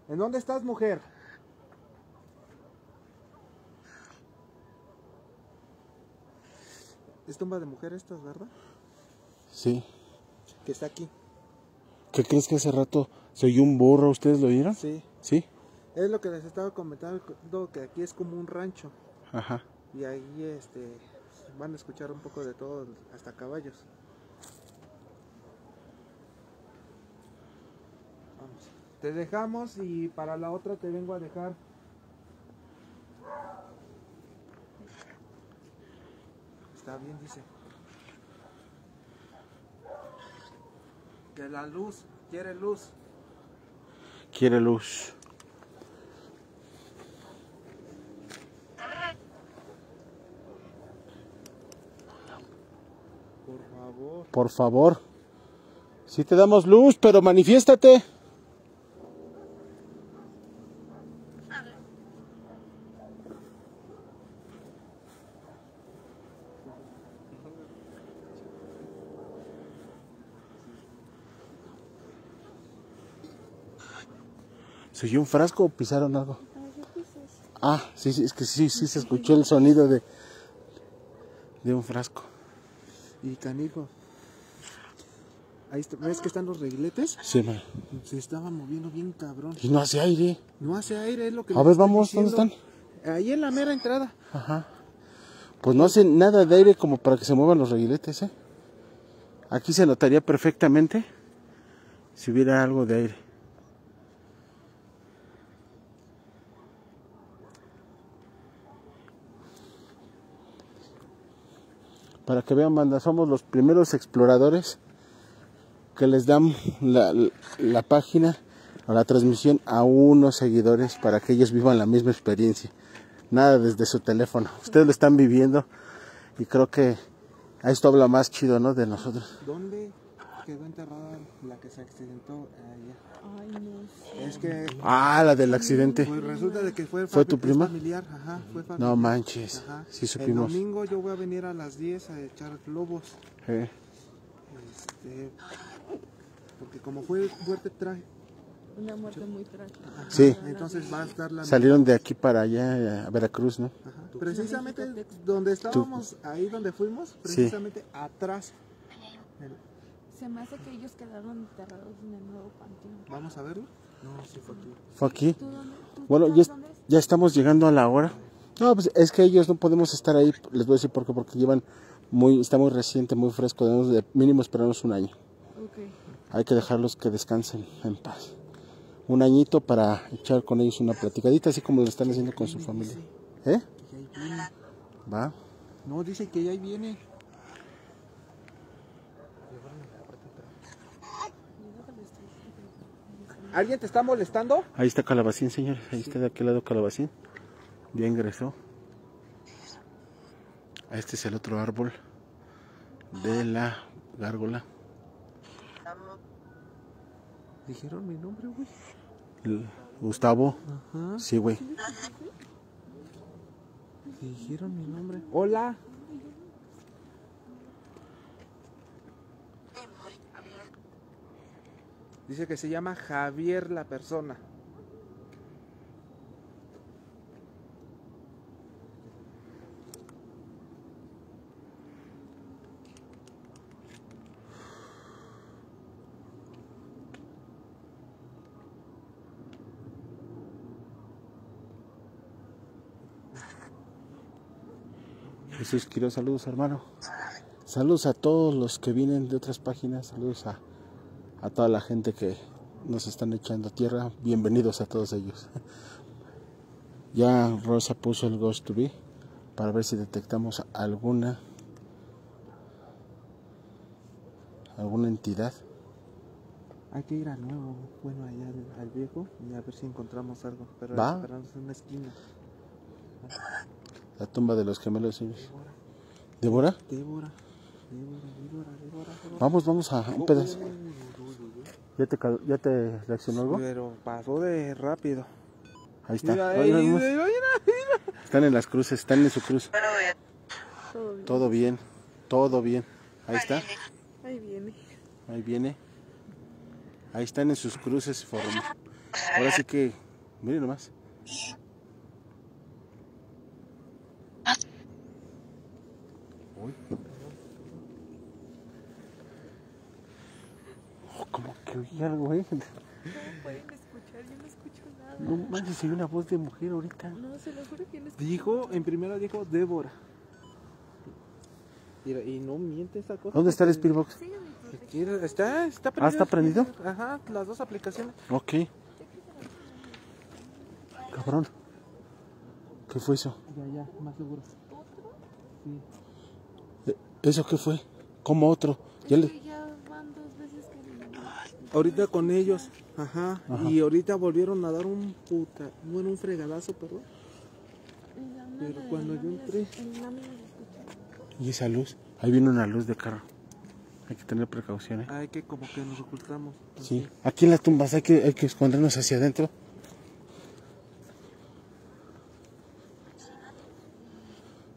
¿En dónde estás, mujer? Es tumba de mujer estas, ¿verdad? Sí. Que está aquí. ¿Qué crees que hace rato se oyó un burro? ¿Ustedes lo oyeron? Sí. Sí. Es lo que les estaba comentando, que aquí es como un rancho. Ajá. Y ahí este, van a escuchar un poco de todo, hasta caballos. Vamos. Te dejamos y para la otra te vengo a dejar. Está bien, dice. Que la luz, quiere luz. Quiere luz. Por favor. Por favor. Si te damos luz, pero manifiéstate. ¿Se oyó un frasco o pisaron algo? Ah, sí, sí, es que sí, sí se escuchó el sonido de, de un frasco. Y canijo. Ahí está- ¿Ves que están los regletes? Sí, man. Se estaban moviendo bien cabrón. Y no hace aire. No hace aire, es lo que A ver, vamos, ¿dónde diciendo. Ahí en la mera entrada. Ajá. Pues no hace nada de aire como para que se muevan los reguiletes, ¿eh? Aquí se notaría perfectamente si hubiera algo de aire. Para que vean, banda, somos los primeros exploradores que les dan la, página o la transmisión a unos seguidores para que ellos vivan la misma experiencia. Nada desde su teléfono. Ustedes lo están viviendo y creo que a esto habla más chido, ¿no? De nosotros. ¿Dónde quedó enterrada la que se accidentó allá? Ay, no sé. Es que Ah, la del accidente. pues resulta de que fue, ¿Fue tu prima? familiar, ajá, fue familiar. No manches. Ajá. Sí El supimos. domingo yo voy a venir a las 10 a echar globos. Eh, Este, porque como fue fuerte traje, Una muerte muy trágica. Sí, entonces va a estar la salieron de aquí para allá a Veracruz, ¿no? Ajá. Precisamente donde estábamos, ahí donde fuimos, precisamente atrás. Se me hace que ellos quedaron enterrados en el nuevo panteón. Vamos a verlo. No, sí fue aquí. Fue aquí. ¿Tú dónde? ¿Tú Bueno, ya, estamos llegando a la hora. No, pues es que ellos no podemos estar ahí. Les voy a decir por qué. Porque llevan muy, está muy reciente, muy fresco. Debemos de mínimo esperarnos un año. Ok. Hay que dejarlos que descansen en paz. Un añito para echar con ellos una platicadita, así como lo están haciendo con su familia. ¿Eh? Va. No, dice que ya ahí viene. ¿Alguien te está molestando? Ahí está Calabacín, señores. Ahí está de aquel lado Calabacín. Ya ingresó. Este es el otro árbol de la gárgola. Dijeron mi nombre, güey. Gustavo. Ajá. Sí, güey. Dijeron mi nombre. Hola. Dice que se llama Javier la persona. Jesús Quiroz, saludos, hermano. Saludos a todos los que vienen de otras páginas. Saludos a, a toda la gente que nos están echando tierra. Bienvenidos a todos ellos. [laughs] Ya Rosa puso el Ghost to Be para ver si detectamos alguna alguna entidad. Hay que ir al nuevo, bueno, allá al, al viejo y a ver si encontramos algo. Pero Va. esperamos en una esquina. La tumba de los gemelos. Débora. Débora, Débora, Débora, Débora. Vamos, vamos a un pedazo. ¿Ya te, ya te reaccionó algo? Pero pasó de rápido. Ahí está. Mira, ahí, mira, mira. Están en las cruces, están en su cruz. Todo bien. Todo bien, todo bien. Ahí está, Ahí viene. ahí viene. Ahí están en sus cruces. form- Ahora sí que, miren nomás. Uy. Oh, como que oí algo, eh. ¿Cómo pueden escuchar? Yo no escucho nada. No manches, oye una voz de mujer ahorita. No, se lo juro que no escucho. Dijo, en primera dijo Débora. Mira, y no miente esa cosa. ¿Dónde está el Spirit Box? Está, está Ah, ¿está prendido? Ajá, las dos aplicaciones. Ok. cabrón. ¿Qué fue eso? Ya, ya, más seguro. Eh, ¿Eso qué fue? ¿Cómo otro? Ya le... Ya van dos veces que Ahorita con ellos, ajá, Ajá. y ahorita volvieron a dar un puta, bueno, un fregadazo, perdón. Pero cuando yo entré, ¿Y esa luz? Ahí viene una luz de carro. Hay que tener precauciones. hay que como que nos ocultamos. Sí. Aquí en las tumbas hay que, hay que escondernos hacia adentro.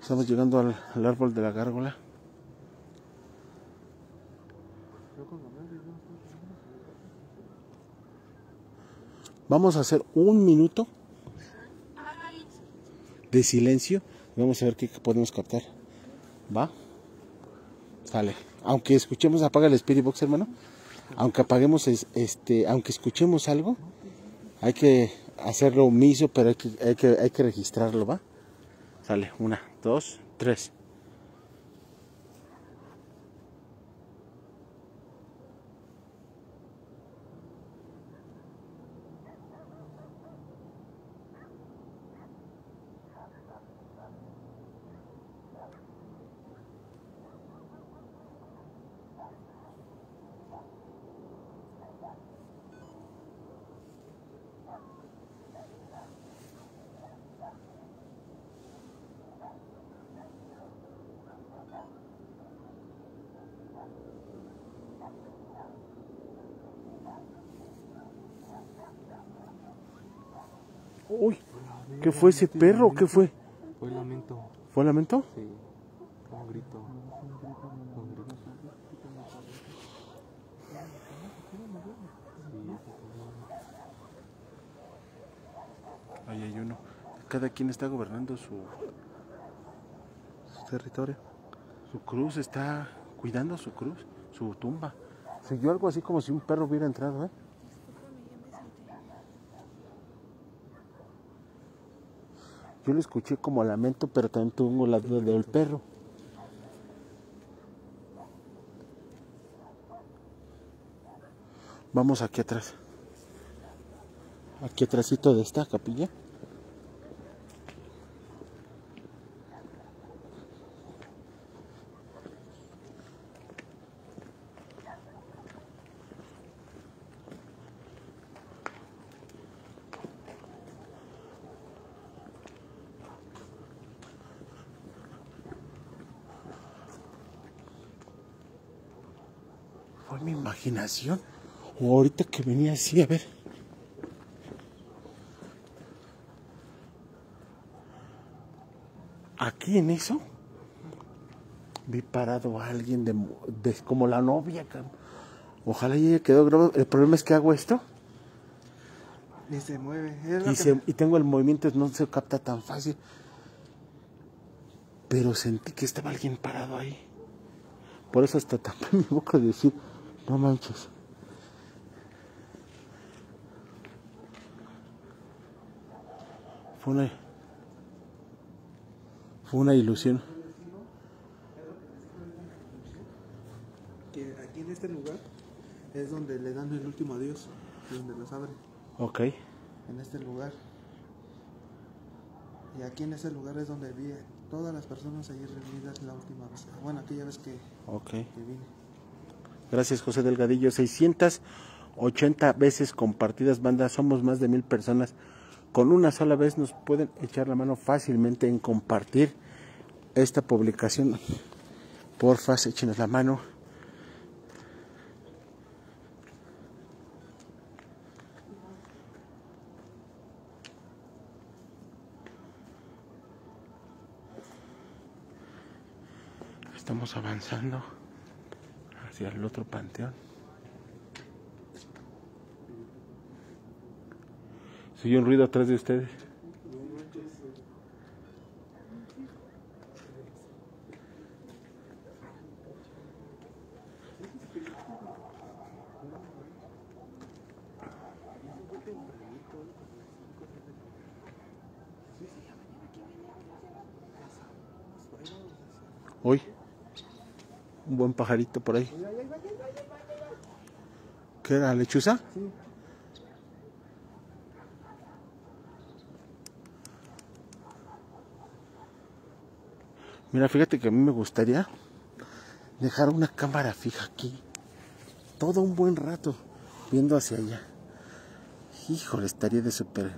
Estamos llegando al, al árbol de la gárgola. Vamos a hacer un minuto de silencio. Vamos a ver qué podemos captar. ¿Va? Sale. Aunque escuchemos, apaga el Spirit Box, hermano. Aunque apaguemos, es- este, aunque escuchemos algo, hay que hacerlo omiso, pero hay que, hay que, hay que registrarlo, ¿va? Sale. Una, dos, tres. Uy, ¿qué fue ese perro? ¿Qué fue? Fue lamento. ¿Fue lamento? Sí. Fue un grito. Un grito. Ahí hay uno. Cada quien está gobernando su, su territorio. Su cruz está cuidando su cruz, su tumba. Oyó algo así como si un perro hubiera entrado, ¿eh? Yo lo escuché como lamento, pero también tengo la duda del perro. Vamos aquí atrás. Aquí atrásito de esta capilla. ¿Fue mi O ahorita que venía así, a ver. Aquí en eso vi parado a alguien de, de- como la novia. Ojalá y ella quedó grabado. El problema es que hago esto Ni se mueve. Es y, y tengo el movimiento, no se capta tan fácil. Pero sentí que estaba alguien parado ahí. Por eso hasta tapé [laughs] mi boca de decir, no manches. Fue una, fue una ilusión. que aquí en este lugar es donde le dan el último adiós, donde los abren, Ok. en este lugar. Y aquí en ese lugar es donde vi todas las personas ahí reunidas la última vez. Bueno, aquella vez que, Ok. que vine. Gracias, José Delgadillo. 680 veces compartidas, banda. Somos más de mil personas. Con una sola vez nos pueden echar la mano fácilmente en compartir esta publicación. Porfa, échenos la mano. Estamos avanzando hacia el otro panteón. Se un ruido atrás de ustedes. Hoy, un buen pajarito por ahí. ¿Qué era? ¿Lechuza? Sí. Mira, fíjate que a mí me gustaría dejar una cámara fija aquí. Todo un buen rato viendo hacia allá. Híjole, estaría de super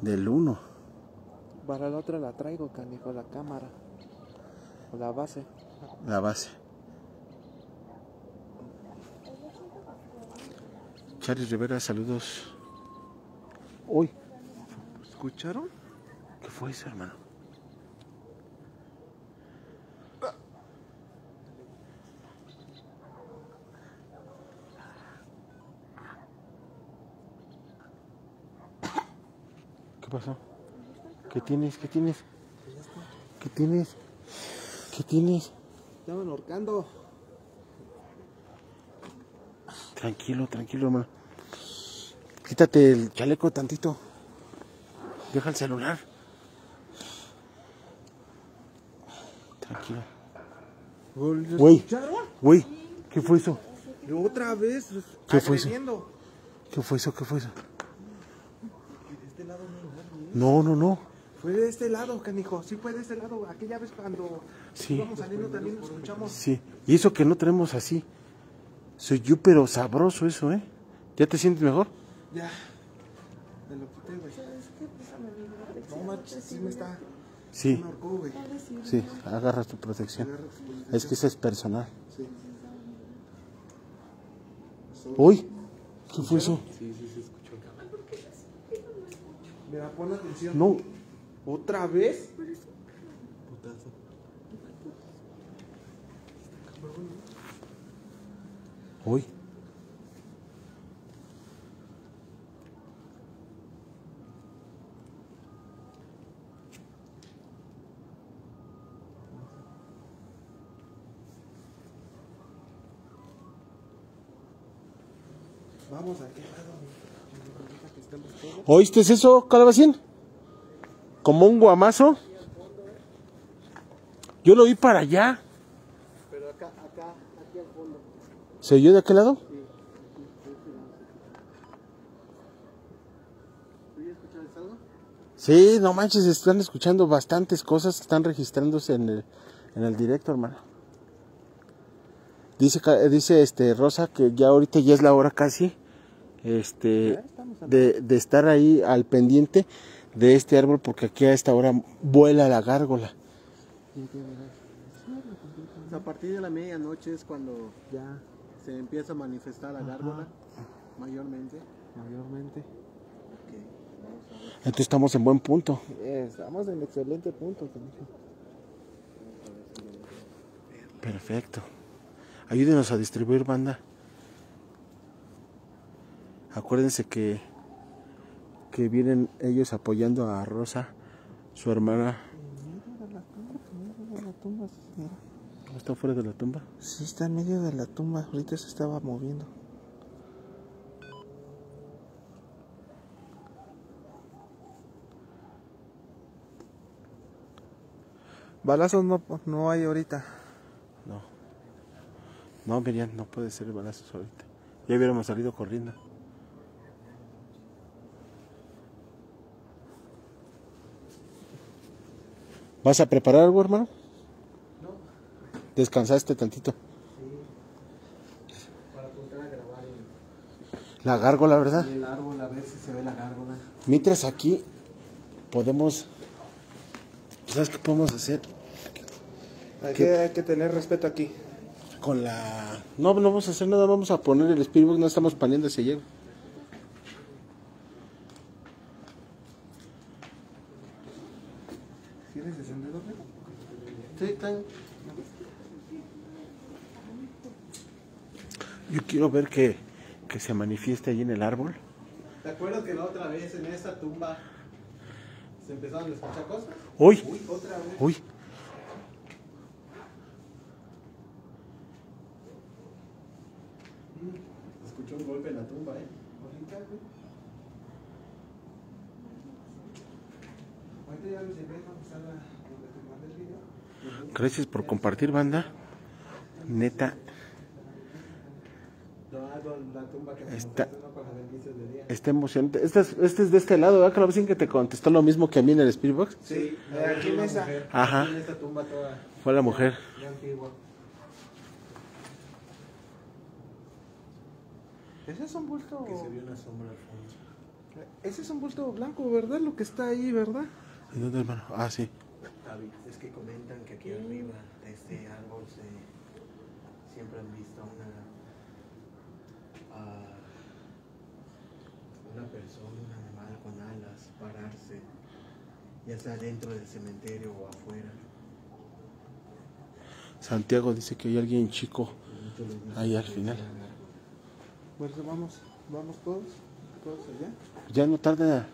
del uno Para la otra la traigo, canijo, la cámara. O la base. La base. Charlie Rivera, saludos. Uy, ¿Escucharon? ¿qué fue eso, hermano? ¿Qué pasó? ¿Qué tienes? ¿Qué tienes? ¿Qué tienes? ¿Qué tienes? Estaban ahorcando. Tranquilo, tranquilo, hermano. Quítate el chaleco tantito. Deja el celular. Tranquilo. Güey, güey, ¿qué fue eso? Otra vez. ¿Qué fue eso? ¿Qué fue eso? ¿Qué fue eso? De este No, no, no, no. Fue de este lado, canijo. Sí, fue de este lado. Aquella vez cuando Sí. íbamos saliendo también lo escuchamos. Sí. Y eso que no tenemos así. Soy yo, pero sabroso eso, ¿eh? ¿Ya te sientes mejor? Ya. Me lo quité, güey. No manches, sí me está. Sí, Me güey. sí. Agarras tu protección. Es que eso es personal. Sí. Uy, ¿qué fue eso? Mira, pon atención. No, ¿Otra vez? uy. Vamos a qué lado. Ahorita que estemos todos. ¿Oíste eso, Calabacín? Como un guamazo. Yo lo oí para allá. Pero acá, acá, aquí al fondo. ¿Se oyó de aquel lado? Sí, no manches, están escuchando bastantes cosas que están registrándose en el, en el directo, hermano. Dice, dice este Rosa que ya ahorita ya es la hora casi este de, de estar ahí al pendiente de este árbol porque aquí a esta hora vuela la gárgola. A partir de la medianoche es cuando ya se empieza a manifestar la gárgola, mayormente. Mayormente. Entonces estamos en buen punto. Estamos en excelente punto. Perfecto. Ayúdenos a distribuir banda. Acuérdense que, que vienen ellos apoyando a Rosa, su hermana. ¿Está fuera de la tumba? Sí, está en medio de la tumba. Ahorita se estaba moviendo. Balazos no, no hay ahorita. No. No, Miriam, no puede ser balazos ahorita. Ya hubiéramos salido corriendo. ¿Vas a preparar algo, hermano? No. ¿Descansaste tantito? Para apuntar a grabar La gárgola, ¿verdad? el, el árbol, a ver si se ve la gárgola. Mientras aquí podemos... ¿Sabes qué podemos hacer? Hay que, hay que tener respeto aquí. Con la... No, no vamos a hacer nada, vamos a poner el Spirit no estamos paneando hacia allá. ¿Tienes encendedor? Yo quiero ver que, que se manifieste allí en el árbol. ¿Te acuerdas que la otra vez en esa tumba se empezaron a escuchar cosas? ¡Uy! Uy, otra vez. ¡Uy! Se escuchó un golpe en la tumba, ¿eh? Ahorita ya los llevé a pasar a donde te mandé el video. Gracias por compartir, banda. Neta, la Está-. Está emocionante. Este es, este es de este lado, ¿verdad? Calabacín que te contestó lo mismo que a mí en el Spirit Box. Sí, aquí en esa. Ajá. Aquí en esta tumba toda. Fue la mujer. Ya antigua. Ese es un bulto. Que se vio una sombra al fondo. Ese es un bulto blanco, ¿verdad? Lo que está ahí, ¿verdad? ¿Y dónde, hermano? Ah, sí. Es que comentan que aquí arriba de este árbol se siempre han visto una una persona, un animal con alas pararse, ya sea dentro del cementerio o afuera. Santiago dice que hay alguien chico ahí al final. sea- Pues vamos, vamos todos, todos allá. Ya no tarda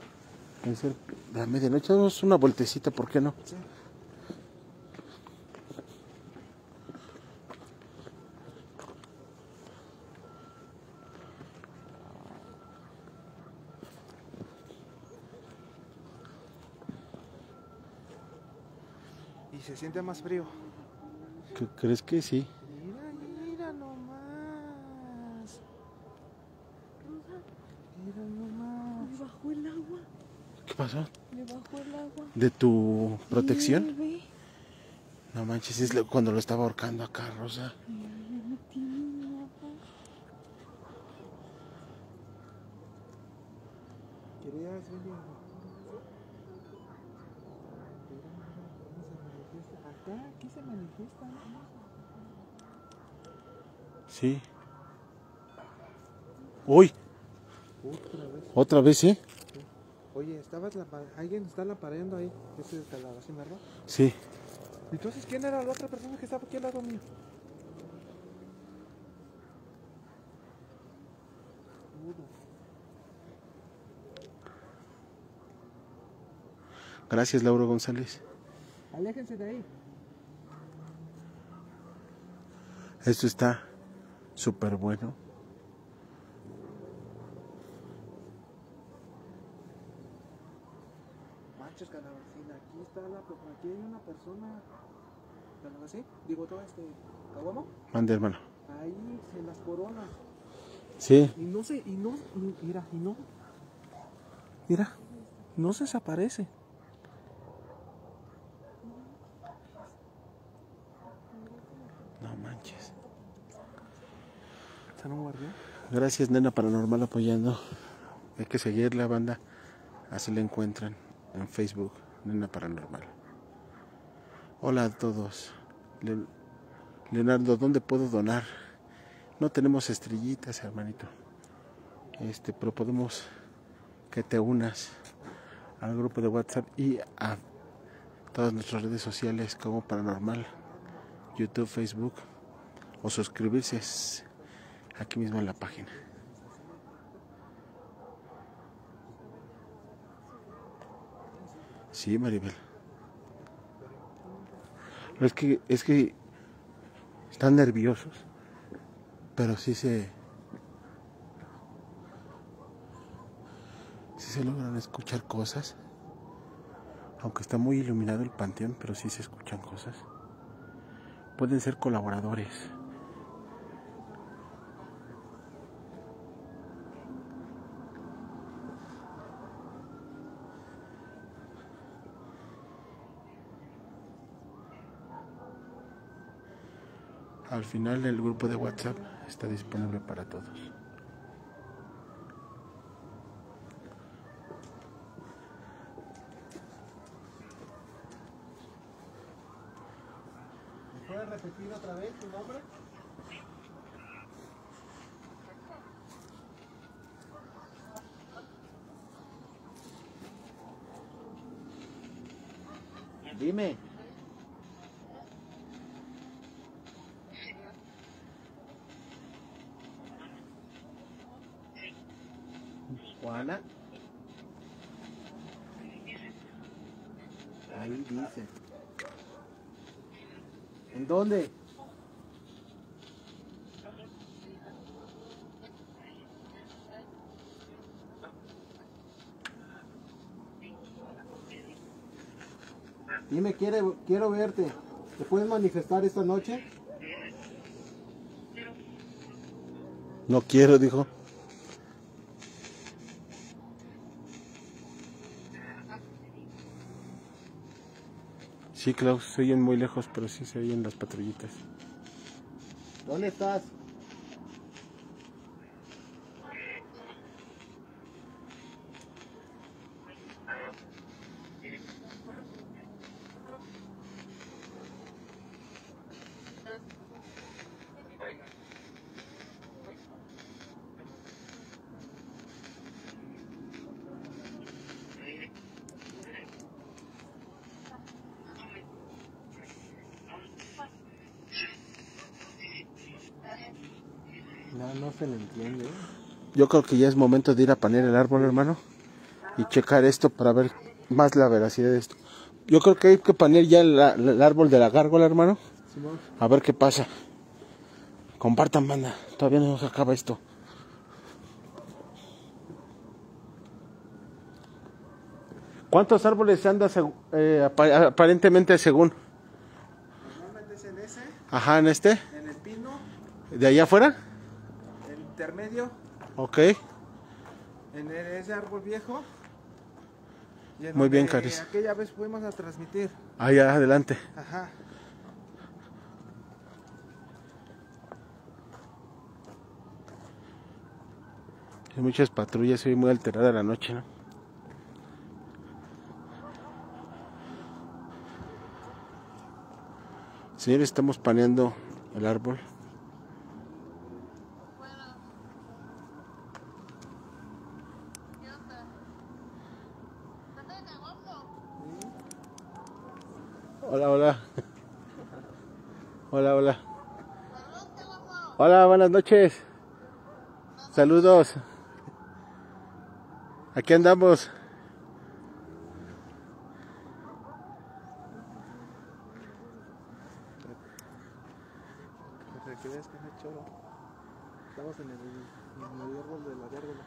en ser la medianoche. Damos una vueltecita, ¿por qué no? Sí. Se siente más frío. ¿Qué- ¿Crees que sí? Mira, mira nomás. Mira nomás. Me bajó el agua. ¿Qué pasó? Me bajó el agua. ¿De tu protección? Sí. No manches, es cuando lo estaba ahorcando acá, Rosa. Querías venir. Mira, mira, cómo se manifiesta. Acá, aquí se. Sí. Uy, Otra vez. otra vez, ¿sí? Oye, estabas la alguien está lapareando ahí. Ese es el calabacín, ¿verdad? Sí. Entonces, ¿quién era la otra persona que estaba aquí al lado mío? Gracias, Laura González. Aléjense de ahí. Esto está súper bueno. Manches, calabacín, aquí está la, aquí hay una persona. ¿Calabacín? Digo, todo este. ¿Caguamo? Mande, hermano. Ahí, en las coronas. Sí. Y no se, y no, mira, y no. Mira, no se desaparece. No manches. Gracias, Nena Paranormal, apoyando. Hay que seguir la banda. Así la encuentran en Facebook, Nena Paranormal. Hola a todos. Le- Leonardo, ¿dónde puedo donar? No tenemos estrellitas, hermanito. Este, pero podemos que te unas al grupo de WhatsApp y a todas nuestras redes sociales como Paranormal, YouTube, Facebook o suscribirse aquí mismo en la página. Sí, Maribel. Es que, es que están nerviosos, pero sí se, sí se logran escuchar cosas. Aunque está muy iluminado el panteón, pero sí se escuchan cosas. Pueden ser colaboradores. Al final el grupo de WhatsApp está disponible para todos. ¿Me puedes repetir otra vez tu nombre? Dime. Juana. Ahí dice. ¿En dónde? Dime, quiere, quiero verte. ¿Te puedes manifestar esta noche? No quiero, dijo. Sí, Klaus, se oyen muy lejos, pero sí se oyen las patrullitas. ¿Dónde estás? No, se le entiende. Yo creo que ya es momento de ir a panear el árbol, hermano, y checar esto para ver más la veracidad de esto. Yo creo que hay que panear ya la- la- el árbol de la gárgola, hermano. A ver qué pasa. Compartan, banda. Todavía no se acaba esto. ¿Cuántos árboles anda eh, apa- aparentemente según? Normalmente es en ese, Ajá, en este. en el pino, ¿De allá afuera? Intermedio, Ok. en ese árbol viejo. y en Muy bien, Caris. Aquella vez fuimos a transmitir. Allá adelante. Ajá. Hay muchas patrullas, se ve muy alterada la noche, ¿no? Señores, estamos paneando el árbol. Hola, hola. Hola, hola. Buenas noches. Saludos. Aquí andamos. Para que veas que no hay choro. Estamos en el, en el árbol de la gárgola.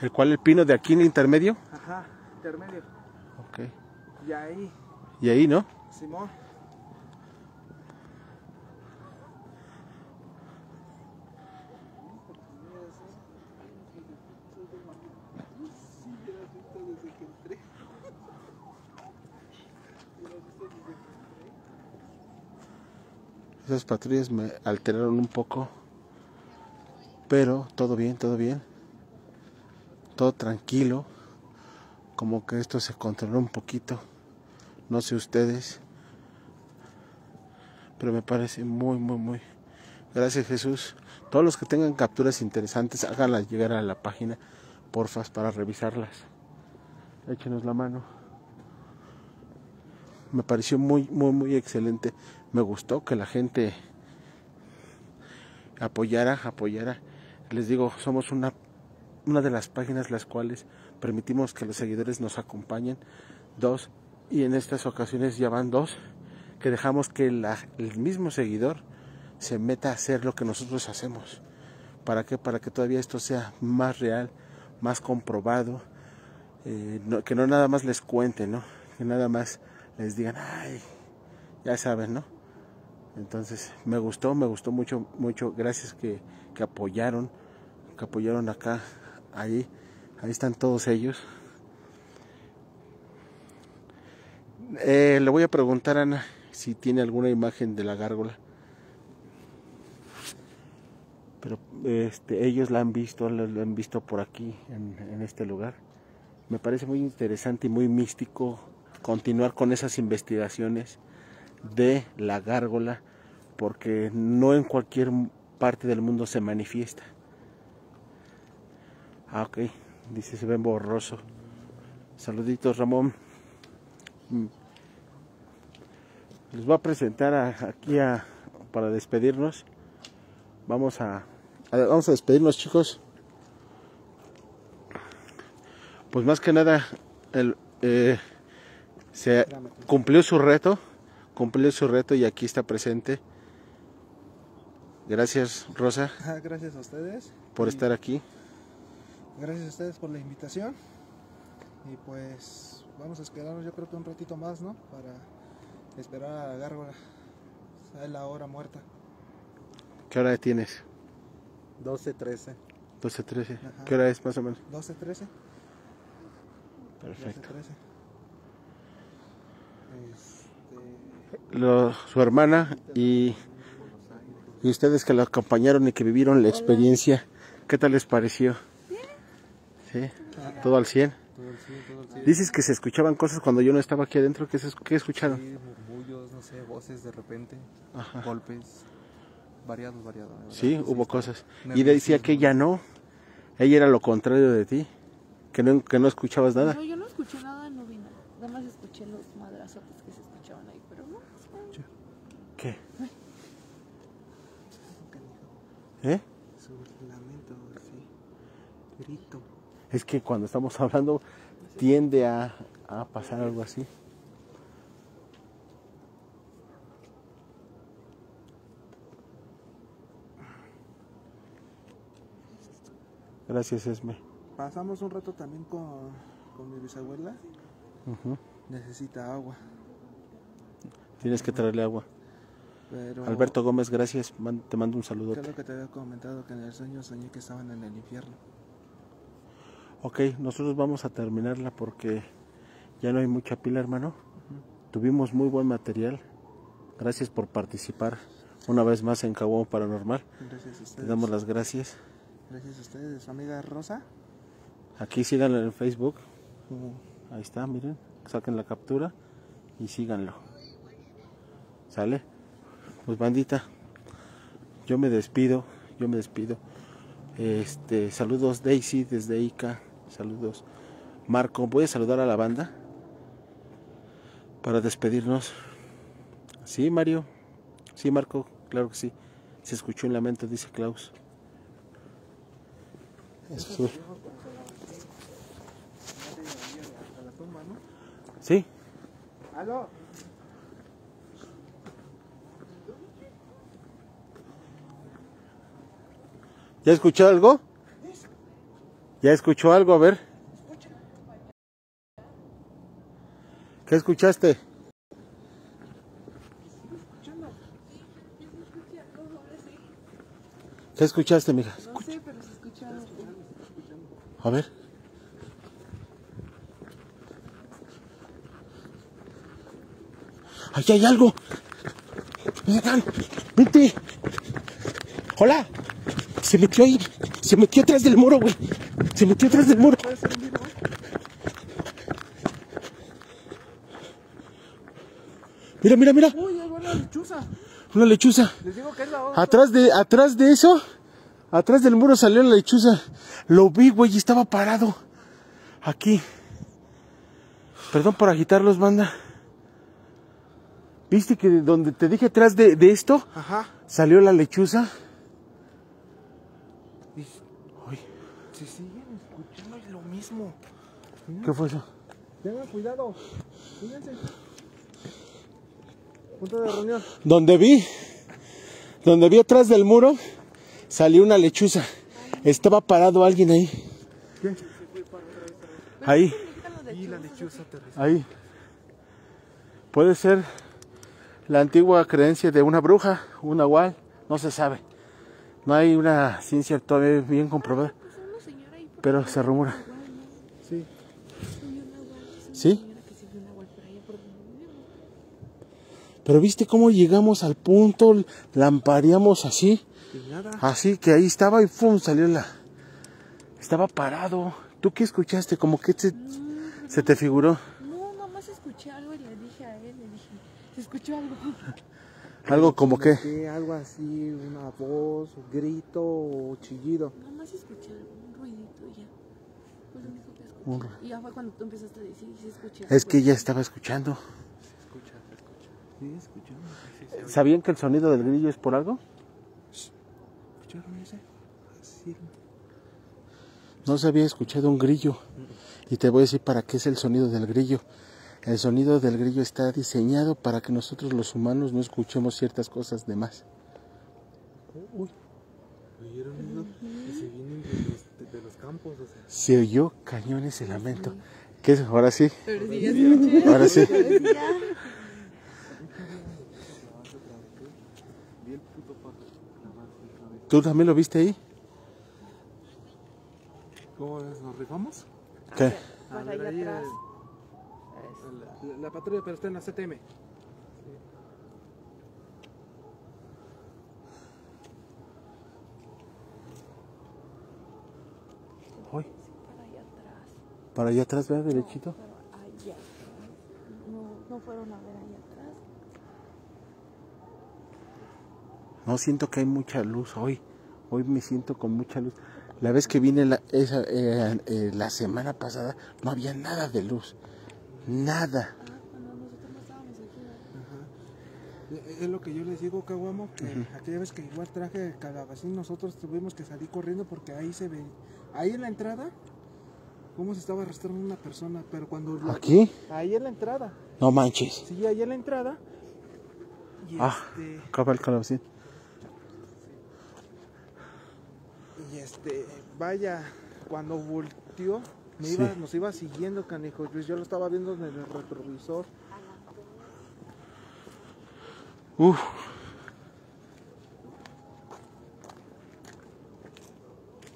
¿El cual el pino de aquí en el intermedio? Ajá, intermedio. Ok. Y ahí, Y ahí, ¿no? Simón. Esas patrullas me alteraron un poco. Pero todo bien, todo bien. Todo tranquilo. Como que esto se controló un poquito. No sé ustedes. Pero me parece muy, muy, muy. Gracias Jesús. Todos los que tengan capturas interesantes, háganlas llegar a la página, porfas, para revisarlas. Échenos la mano. Me pareció muy, muy, muy excelente. Me gustó que la gente apoyara, apoyara. Les digo, somos una, una de las páginas las cuales permitimos que los seguidores nos acompañen. Dos, y en estas ocasiones ya van dos, que dejamos que la- el mismo seguidor se meta a hacer lo que nosotros hacemos. ¿Para qué? Para que todavía esto sea más real, más comprobado, eh, que no nada más les cuente, ¿no? Que nada más les digan, ay, ya saben, ¿no? Entonces, me gustó, me gustó mucho, mucho. Gracias que, que apoyaron, que apoyaron acá, ahí, ahí están todos ellos. Eh, le voy a preguntar a Ana si tiene alguna imagen de la gárgola. Pero este, ellos la han visto, la, la han visto por aquí, en, en este lugar. Me parece muy interesante y muy místico continuar con esas investigaciones de la gárgola, porque no en cualquier parte del mundo se manifiesta. Ah, ok, dice se ven borroso. Saluditos, Ramón. Mm. Les voy a presentar a- aquí a, para despedirnos. Vamos a, a- vamos a despedirnos, chicos. Pues más que nada, el, eh, se cumplió su reto, cumplió su reto y aquí está presente. Gracias, Rosa, Ajá, Gracias a ustedes. por estar aquí. Gracias a ustedes por la invitación. Y pues vamos a esperarnos yo creo que un ratito más, ¿no? Para esperar a la gárgola. es la hora muerta. ¿Qué hora tienes? 12, 13. 12, 13. Ajá. ¿Qué hora es más o menos? 12, 13. Perfecto. 12, 13. Este, Lo- su hermana y, y ustedes que la acompañaron y que vivieron la experiencia, ¿qué tal les pareció? ¿Sí? ¿Todo al 100? Todo el sí, todo el sí. Dices que se escuchaban cosas cuando yo no estaba aquí adentro. ¿Qué, se- qué escucharon? Sí, murmullos, no sé, voces de repente, Ajá. golpes, variados, variados. Sí, hubo está- cosas. Y decía que ella no. Ella era lo contrario de ti. Que no, que no escuchabas nada. No, yo no escuché nada, no vi nada. Nada más escuché los madrazotes que se escuchaban ahí, pero no. ¿Qué? ¿Eh? su lamento, sí. Grito. Es que cuando estamos hablando tiende a, a pasar algo así. Gracias, Esme. Pasamos un rato también con, con mi bisabuela. Necesita agua. Tienes que traerle agua. Pero Alberto Gómez, gracias. Man- te mando un ¿Qué es saludote. lo que te había comentado? Que en el sueño soñé que estaban en el infierno. Ok, nosotros vamos a terminarla porque ya no hay mucha pila, hermano. Tuvimos muy buen material. Gracias por participar una vez más en Cabo Paranormal. Gracias a Te ustedes. damos las gracias. Gracias a ustedes. Su amiga Rosa. Aquí síganlo en Facebook. Ahí está, miren. Saquen la captura y síganlo. ¿Sale? Pues bandita, yo me despido, yo me despido. Este, saludos Daisy desde Ica, saludos Marco. Voy a saludar a la banda para despedirnos. Sí, Mario. Sí, Marco, claro que sí. Se escuchó un lamento, dice Klaus. ¿no? Sí. ¡Aló! ¿Ya escuchó algo? ¿Ya escuchó algo? A ver. ¿Qué escuchaste? ¿Qué escuchaste, mija? No sé, pero se escucha algo. A ver. ¡Ahí hay algo! ¡Vente! ¡Hola! Se metió ahí. Se metió atrás del muro, güey. Se metió atrás del muro. Mira, mira, mira. ¡Uy, ahí va la lechuza! Una lechuza. Les digo que es la otra. Atrás de, atrás de eso, atrás del muro salió la lechuza. Lo vi, güey, y estaba parado. Aquí. Perdón por agitarlos, banda. ¿Viste que donde te dije atrás de, de esto Ajá. salió la lechuza? Se siguen escuchando lo mismo. ¿Qué fue eso? Tengan cuidado. Fíjense. Punto de reunión. Donde vi, donde vi atrás del muro, salió una lechuza. Estaba parado alguien ahí. ¿Qué? Ahí, Y la lechuza ahí. Puede ser la antigua creencia de una bruja, un nahual, no se sabe. No hay una ciencia todavía bien comprobada, pero se rumora. Sí. ¿Sí? Pero viste cómo llegamos al punto, lampareamos así, así que ahí estaba y ¡pum! salió la... Estaba parado. ¿Tú qué escuchaste? Como que se, se te figuró. No, nomás escuché algo y le dije a él, le dije, se escuchó algo. Algo como que... Que algo así, una voz, un grito o chillido. Nomás escuché algo, un ruidito y ya. Fue lo único que escuché. Un Y ya fue cuando tú empezaste a decir, y se escuché Es que ella estaba escuchando. Escucha, se escucha. Sí, escuchamos. Sí, sí, sí. ¿Sabían que el sonido del grillo es por algo? ¿Escucharon ese? Así. No se había escuchado un grillo. Y te voy a decir para qué es el sonido del grillo. El sonido del grillo está diseñado para que nosotros los humanos no escuchemos ciertas cosas de más. ¿Oyeron eso? Que se vienen de los, de, de los campos, o sea. Se oyó cañón ese lamento. ¿Qué es? Ahora sí. Pero ya. Ahora sí. ¿Tú también lo viste ahí? ¿Cómo es? ¿Nos rifamos? ¿Qué? A Para ver, allá ahí atrás. La, la patrulla, pero está en la CTM. Hoy. Para allá atrás. Para allá atrás, ¿verdad? Derechito. Pero allá atrás. No, no fueron a ver allá atrás. No siento que hay mucha luz hoy. Hoy me siento con mucha luz. La vez que vine la, esa, eh, eh, la semana pasada no había nada de luz. Nada. Ah, cuando nosotros no estábamos aquí. ¿verdad? Eh, Es lo que yo les digo, Caguamo, que aquella vez que igual traje el calabacín, nosotros tuvimos que salir corriendo porque ahí se ve, ahí en la entrada, cómo se estaba arrastrando una persona, pero cuando... la- ¿Aquí? Ahí en la entrada, No manches. sí, ahí en la entrada. Y Ah, este, acaba el calabacín. y este, vaya, cuando volteó, me Sí. iba, nos iba siguiendo, canijo, pues yo lo estaba viendo en el retrovisor. Uf.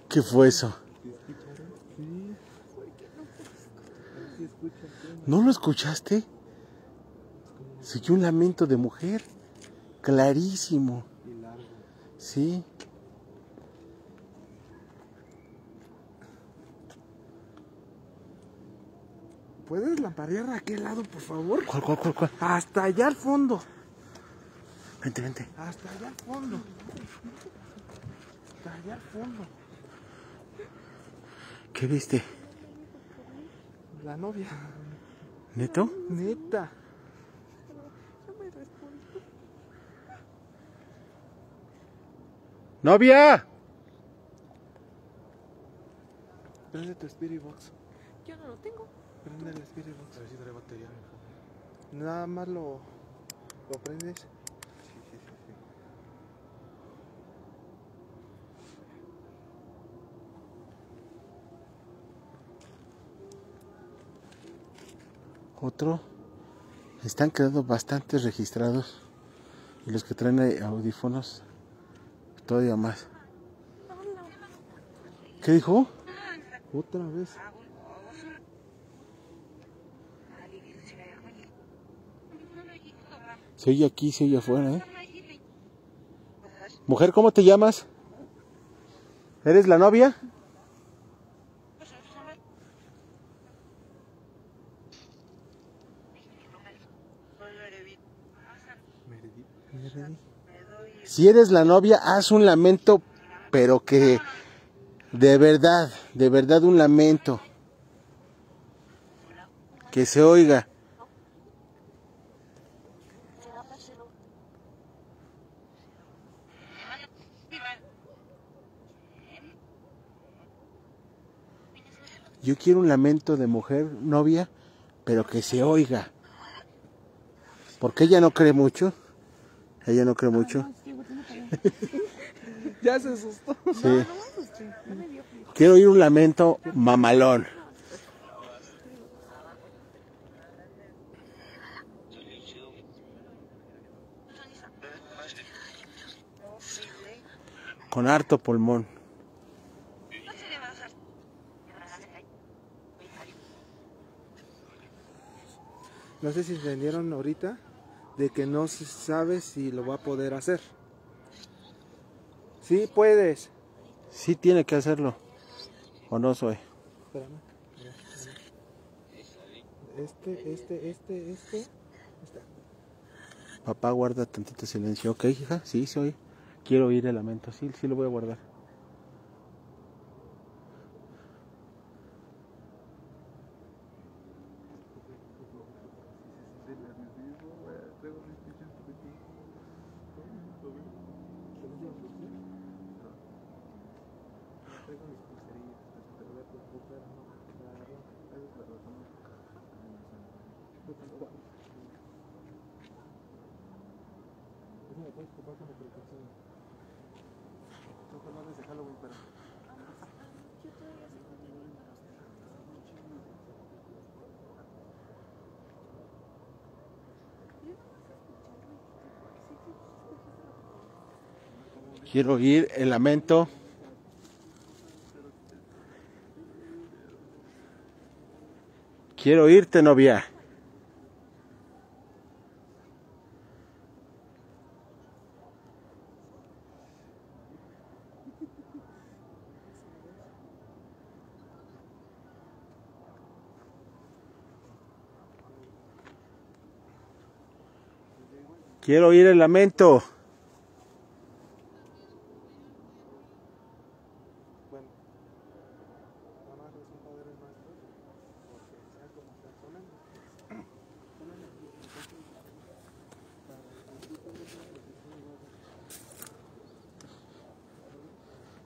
¿Qué fue eso? ¿No lo escuchaste? Siguió un lamento de mujer. Clarísimo. Sí. ¿Puedes lamparear a aquel lado, por favor? ¿Cuál, cuál, cuál, cuál? Hasta allá al fondo. Vente, vente. Hasta allá al fondo. Hasta allá al fondo. ¿Qué viste? La novia. ¿Neto? Neta. ¡Novia! Prende tu Spirit Box. Yo no lo tengo. Prende el Spirit Box. Nada más lo, lo prendes. Otro. Están quedando bastantes registrados. Y los que traen audífonos, todavía más. ¿Qué dijo? Otra vez. Se oye aquí, se oye afuera, ¿eh? Mujer, ¿cómo te llamas? ¿Eres la novia? Si eres la novia, haz un lamento, pero que de verdad, de verdad un lamento. Que se oiga. Yo quiero un lamento de mujer, novia, pero que se oiga. Porque ella no cree mucho. Ella no cree mucho. [laughs] Ya se asustó. Sí. Quiero oír un lamento mamalón. Con harto pulmón. No sé si entendieron ahorita de que no se sabe si lo va a poder hacer. Sí, puedes. Sí tiene que hacerlo. ¿O no soy? Espérame. Este, este, este, este. Papá guarda tantito silencio. Ok, hija, sí, soy. Quiero oír el lamento. Sí, sí lo voy a guardar. Quiero oír el lamento. Quiero oírte, novia. Quiero oír el lamento. Bueno, nada más es un padre nuestro, porque sea como sea, ponen, ponen aquí, entonces, para el tipo de cosas que se hacen luego. Quiero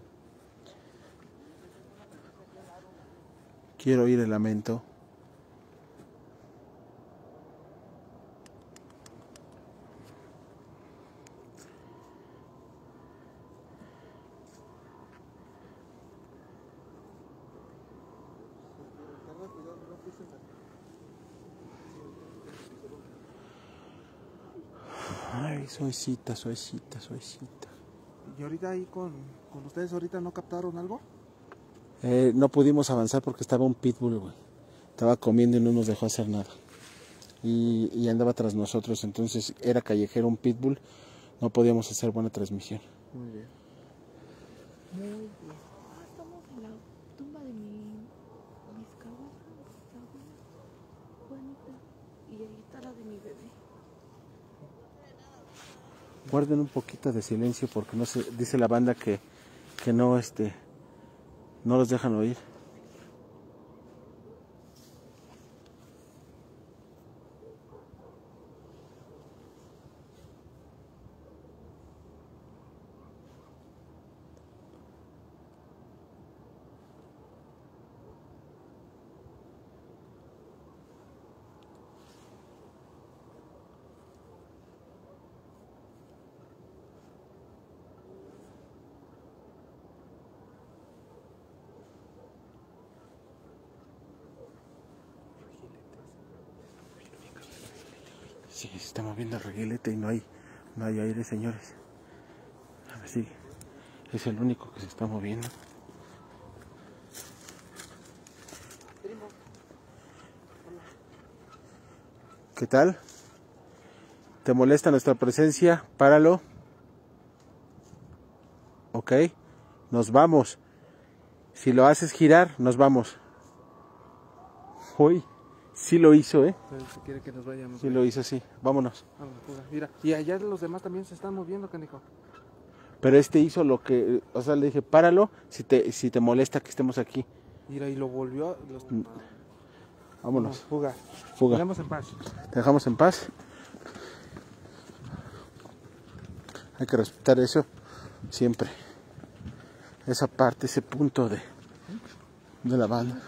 oír el lamento. Carga, cuidado, no pises la Ay, suavecita, suavecita, suavecita. Y ahorita ahí con, con ustedes, ahorita no captaron algo. Eh, no pudimos avanzar porque estaba un pitbull, güey. Estaba comiendo y no nos dejó hacer nada. Y, y andaba tras nosotros, entonces era callejero un pitbull. No podíamos hacer buena transmisión. Muy bien. Muy bien. Ah, estamos en la tumba de mi Juanita. Y ahí está la de mi bebé. Guarden un poquito de silencio porque no se, dice la banda que, que no este no los dejan oír. Sí, se está moviendo el reguilete y no hay, no hay aire, señores. A ver si es el único que se está moviendo. ¿Qué tal? ¿Te molesta nuestra presencia? Páralo. Ok, nos vamos. Si lo haces girar, nos vamos. Uy, sí lo hizo, ¿eh? Si quiere que nos vayamos. Sí lo hizo, sí. Vámonos. Fuga. Mira, y allá los demás también se están moviendo, canijo. Pero este hizo lo que, o sea, le dije, páralo si te, si te molesta que estemos aquí. Mira, y lo volvió. Los... Vámonos. Fuga. Fuga. Quedamos en paz. Te dejamos en paz. Hay que respetar eso siempre. Esa parte, ese punto de, de la banda.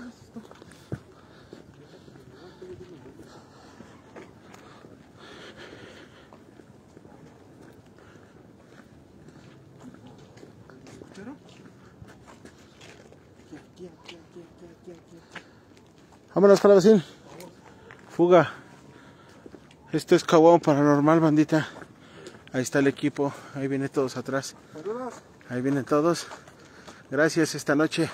Aquí, aquí, aquí, aquí, aquí, aquí. Vámonos, calabacín. Fuga. Esto es Caguamo Paranormal, bandita. Ahí está el equipo. Ahí vienen todos atrás. Saludos. Ahí vienen todos. Gracias esta noche.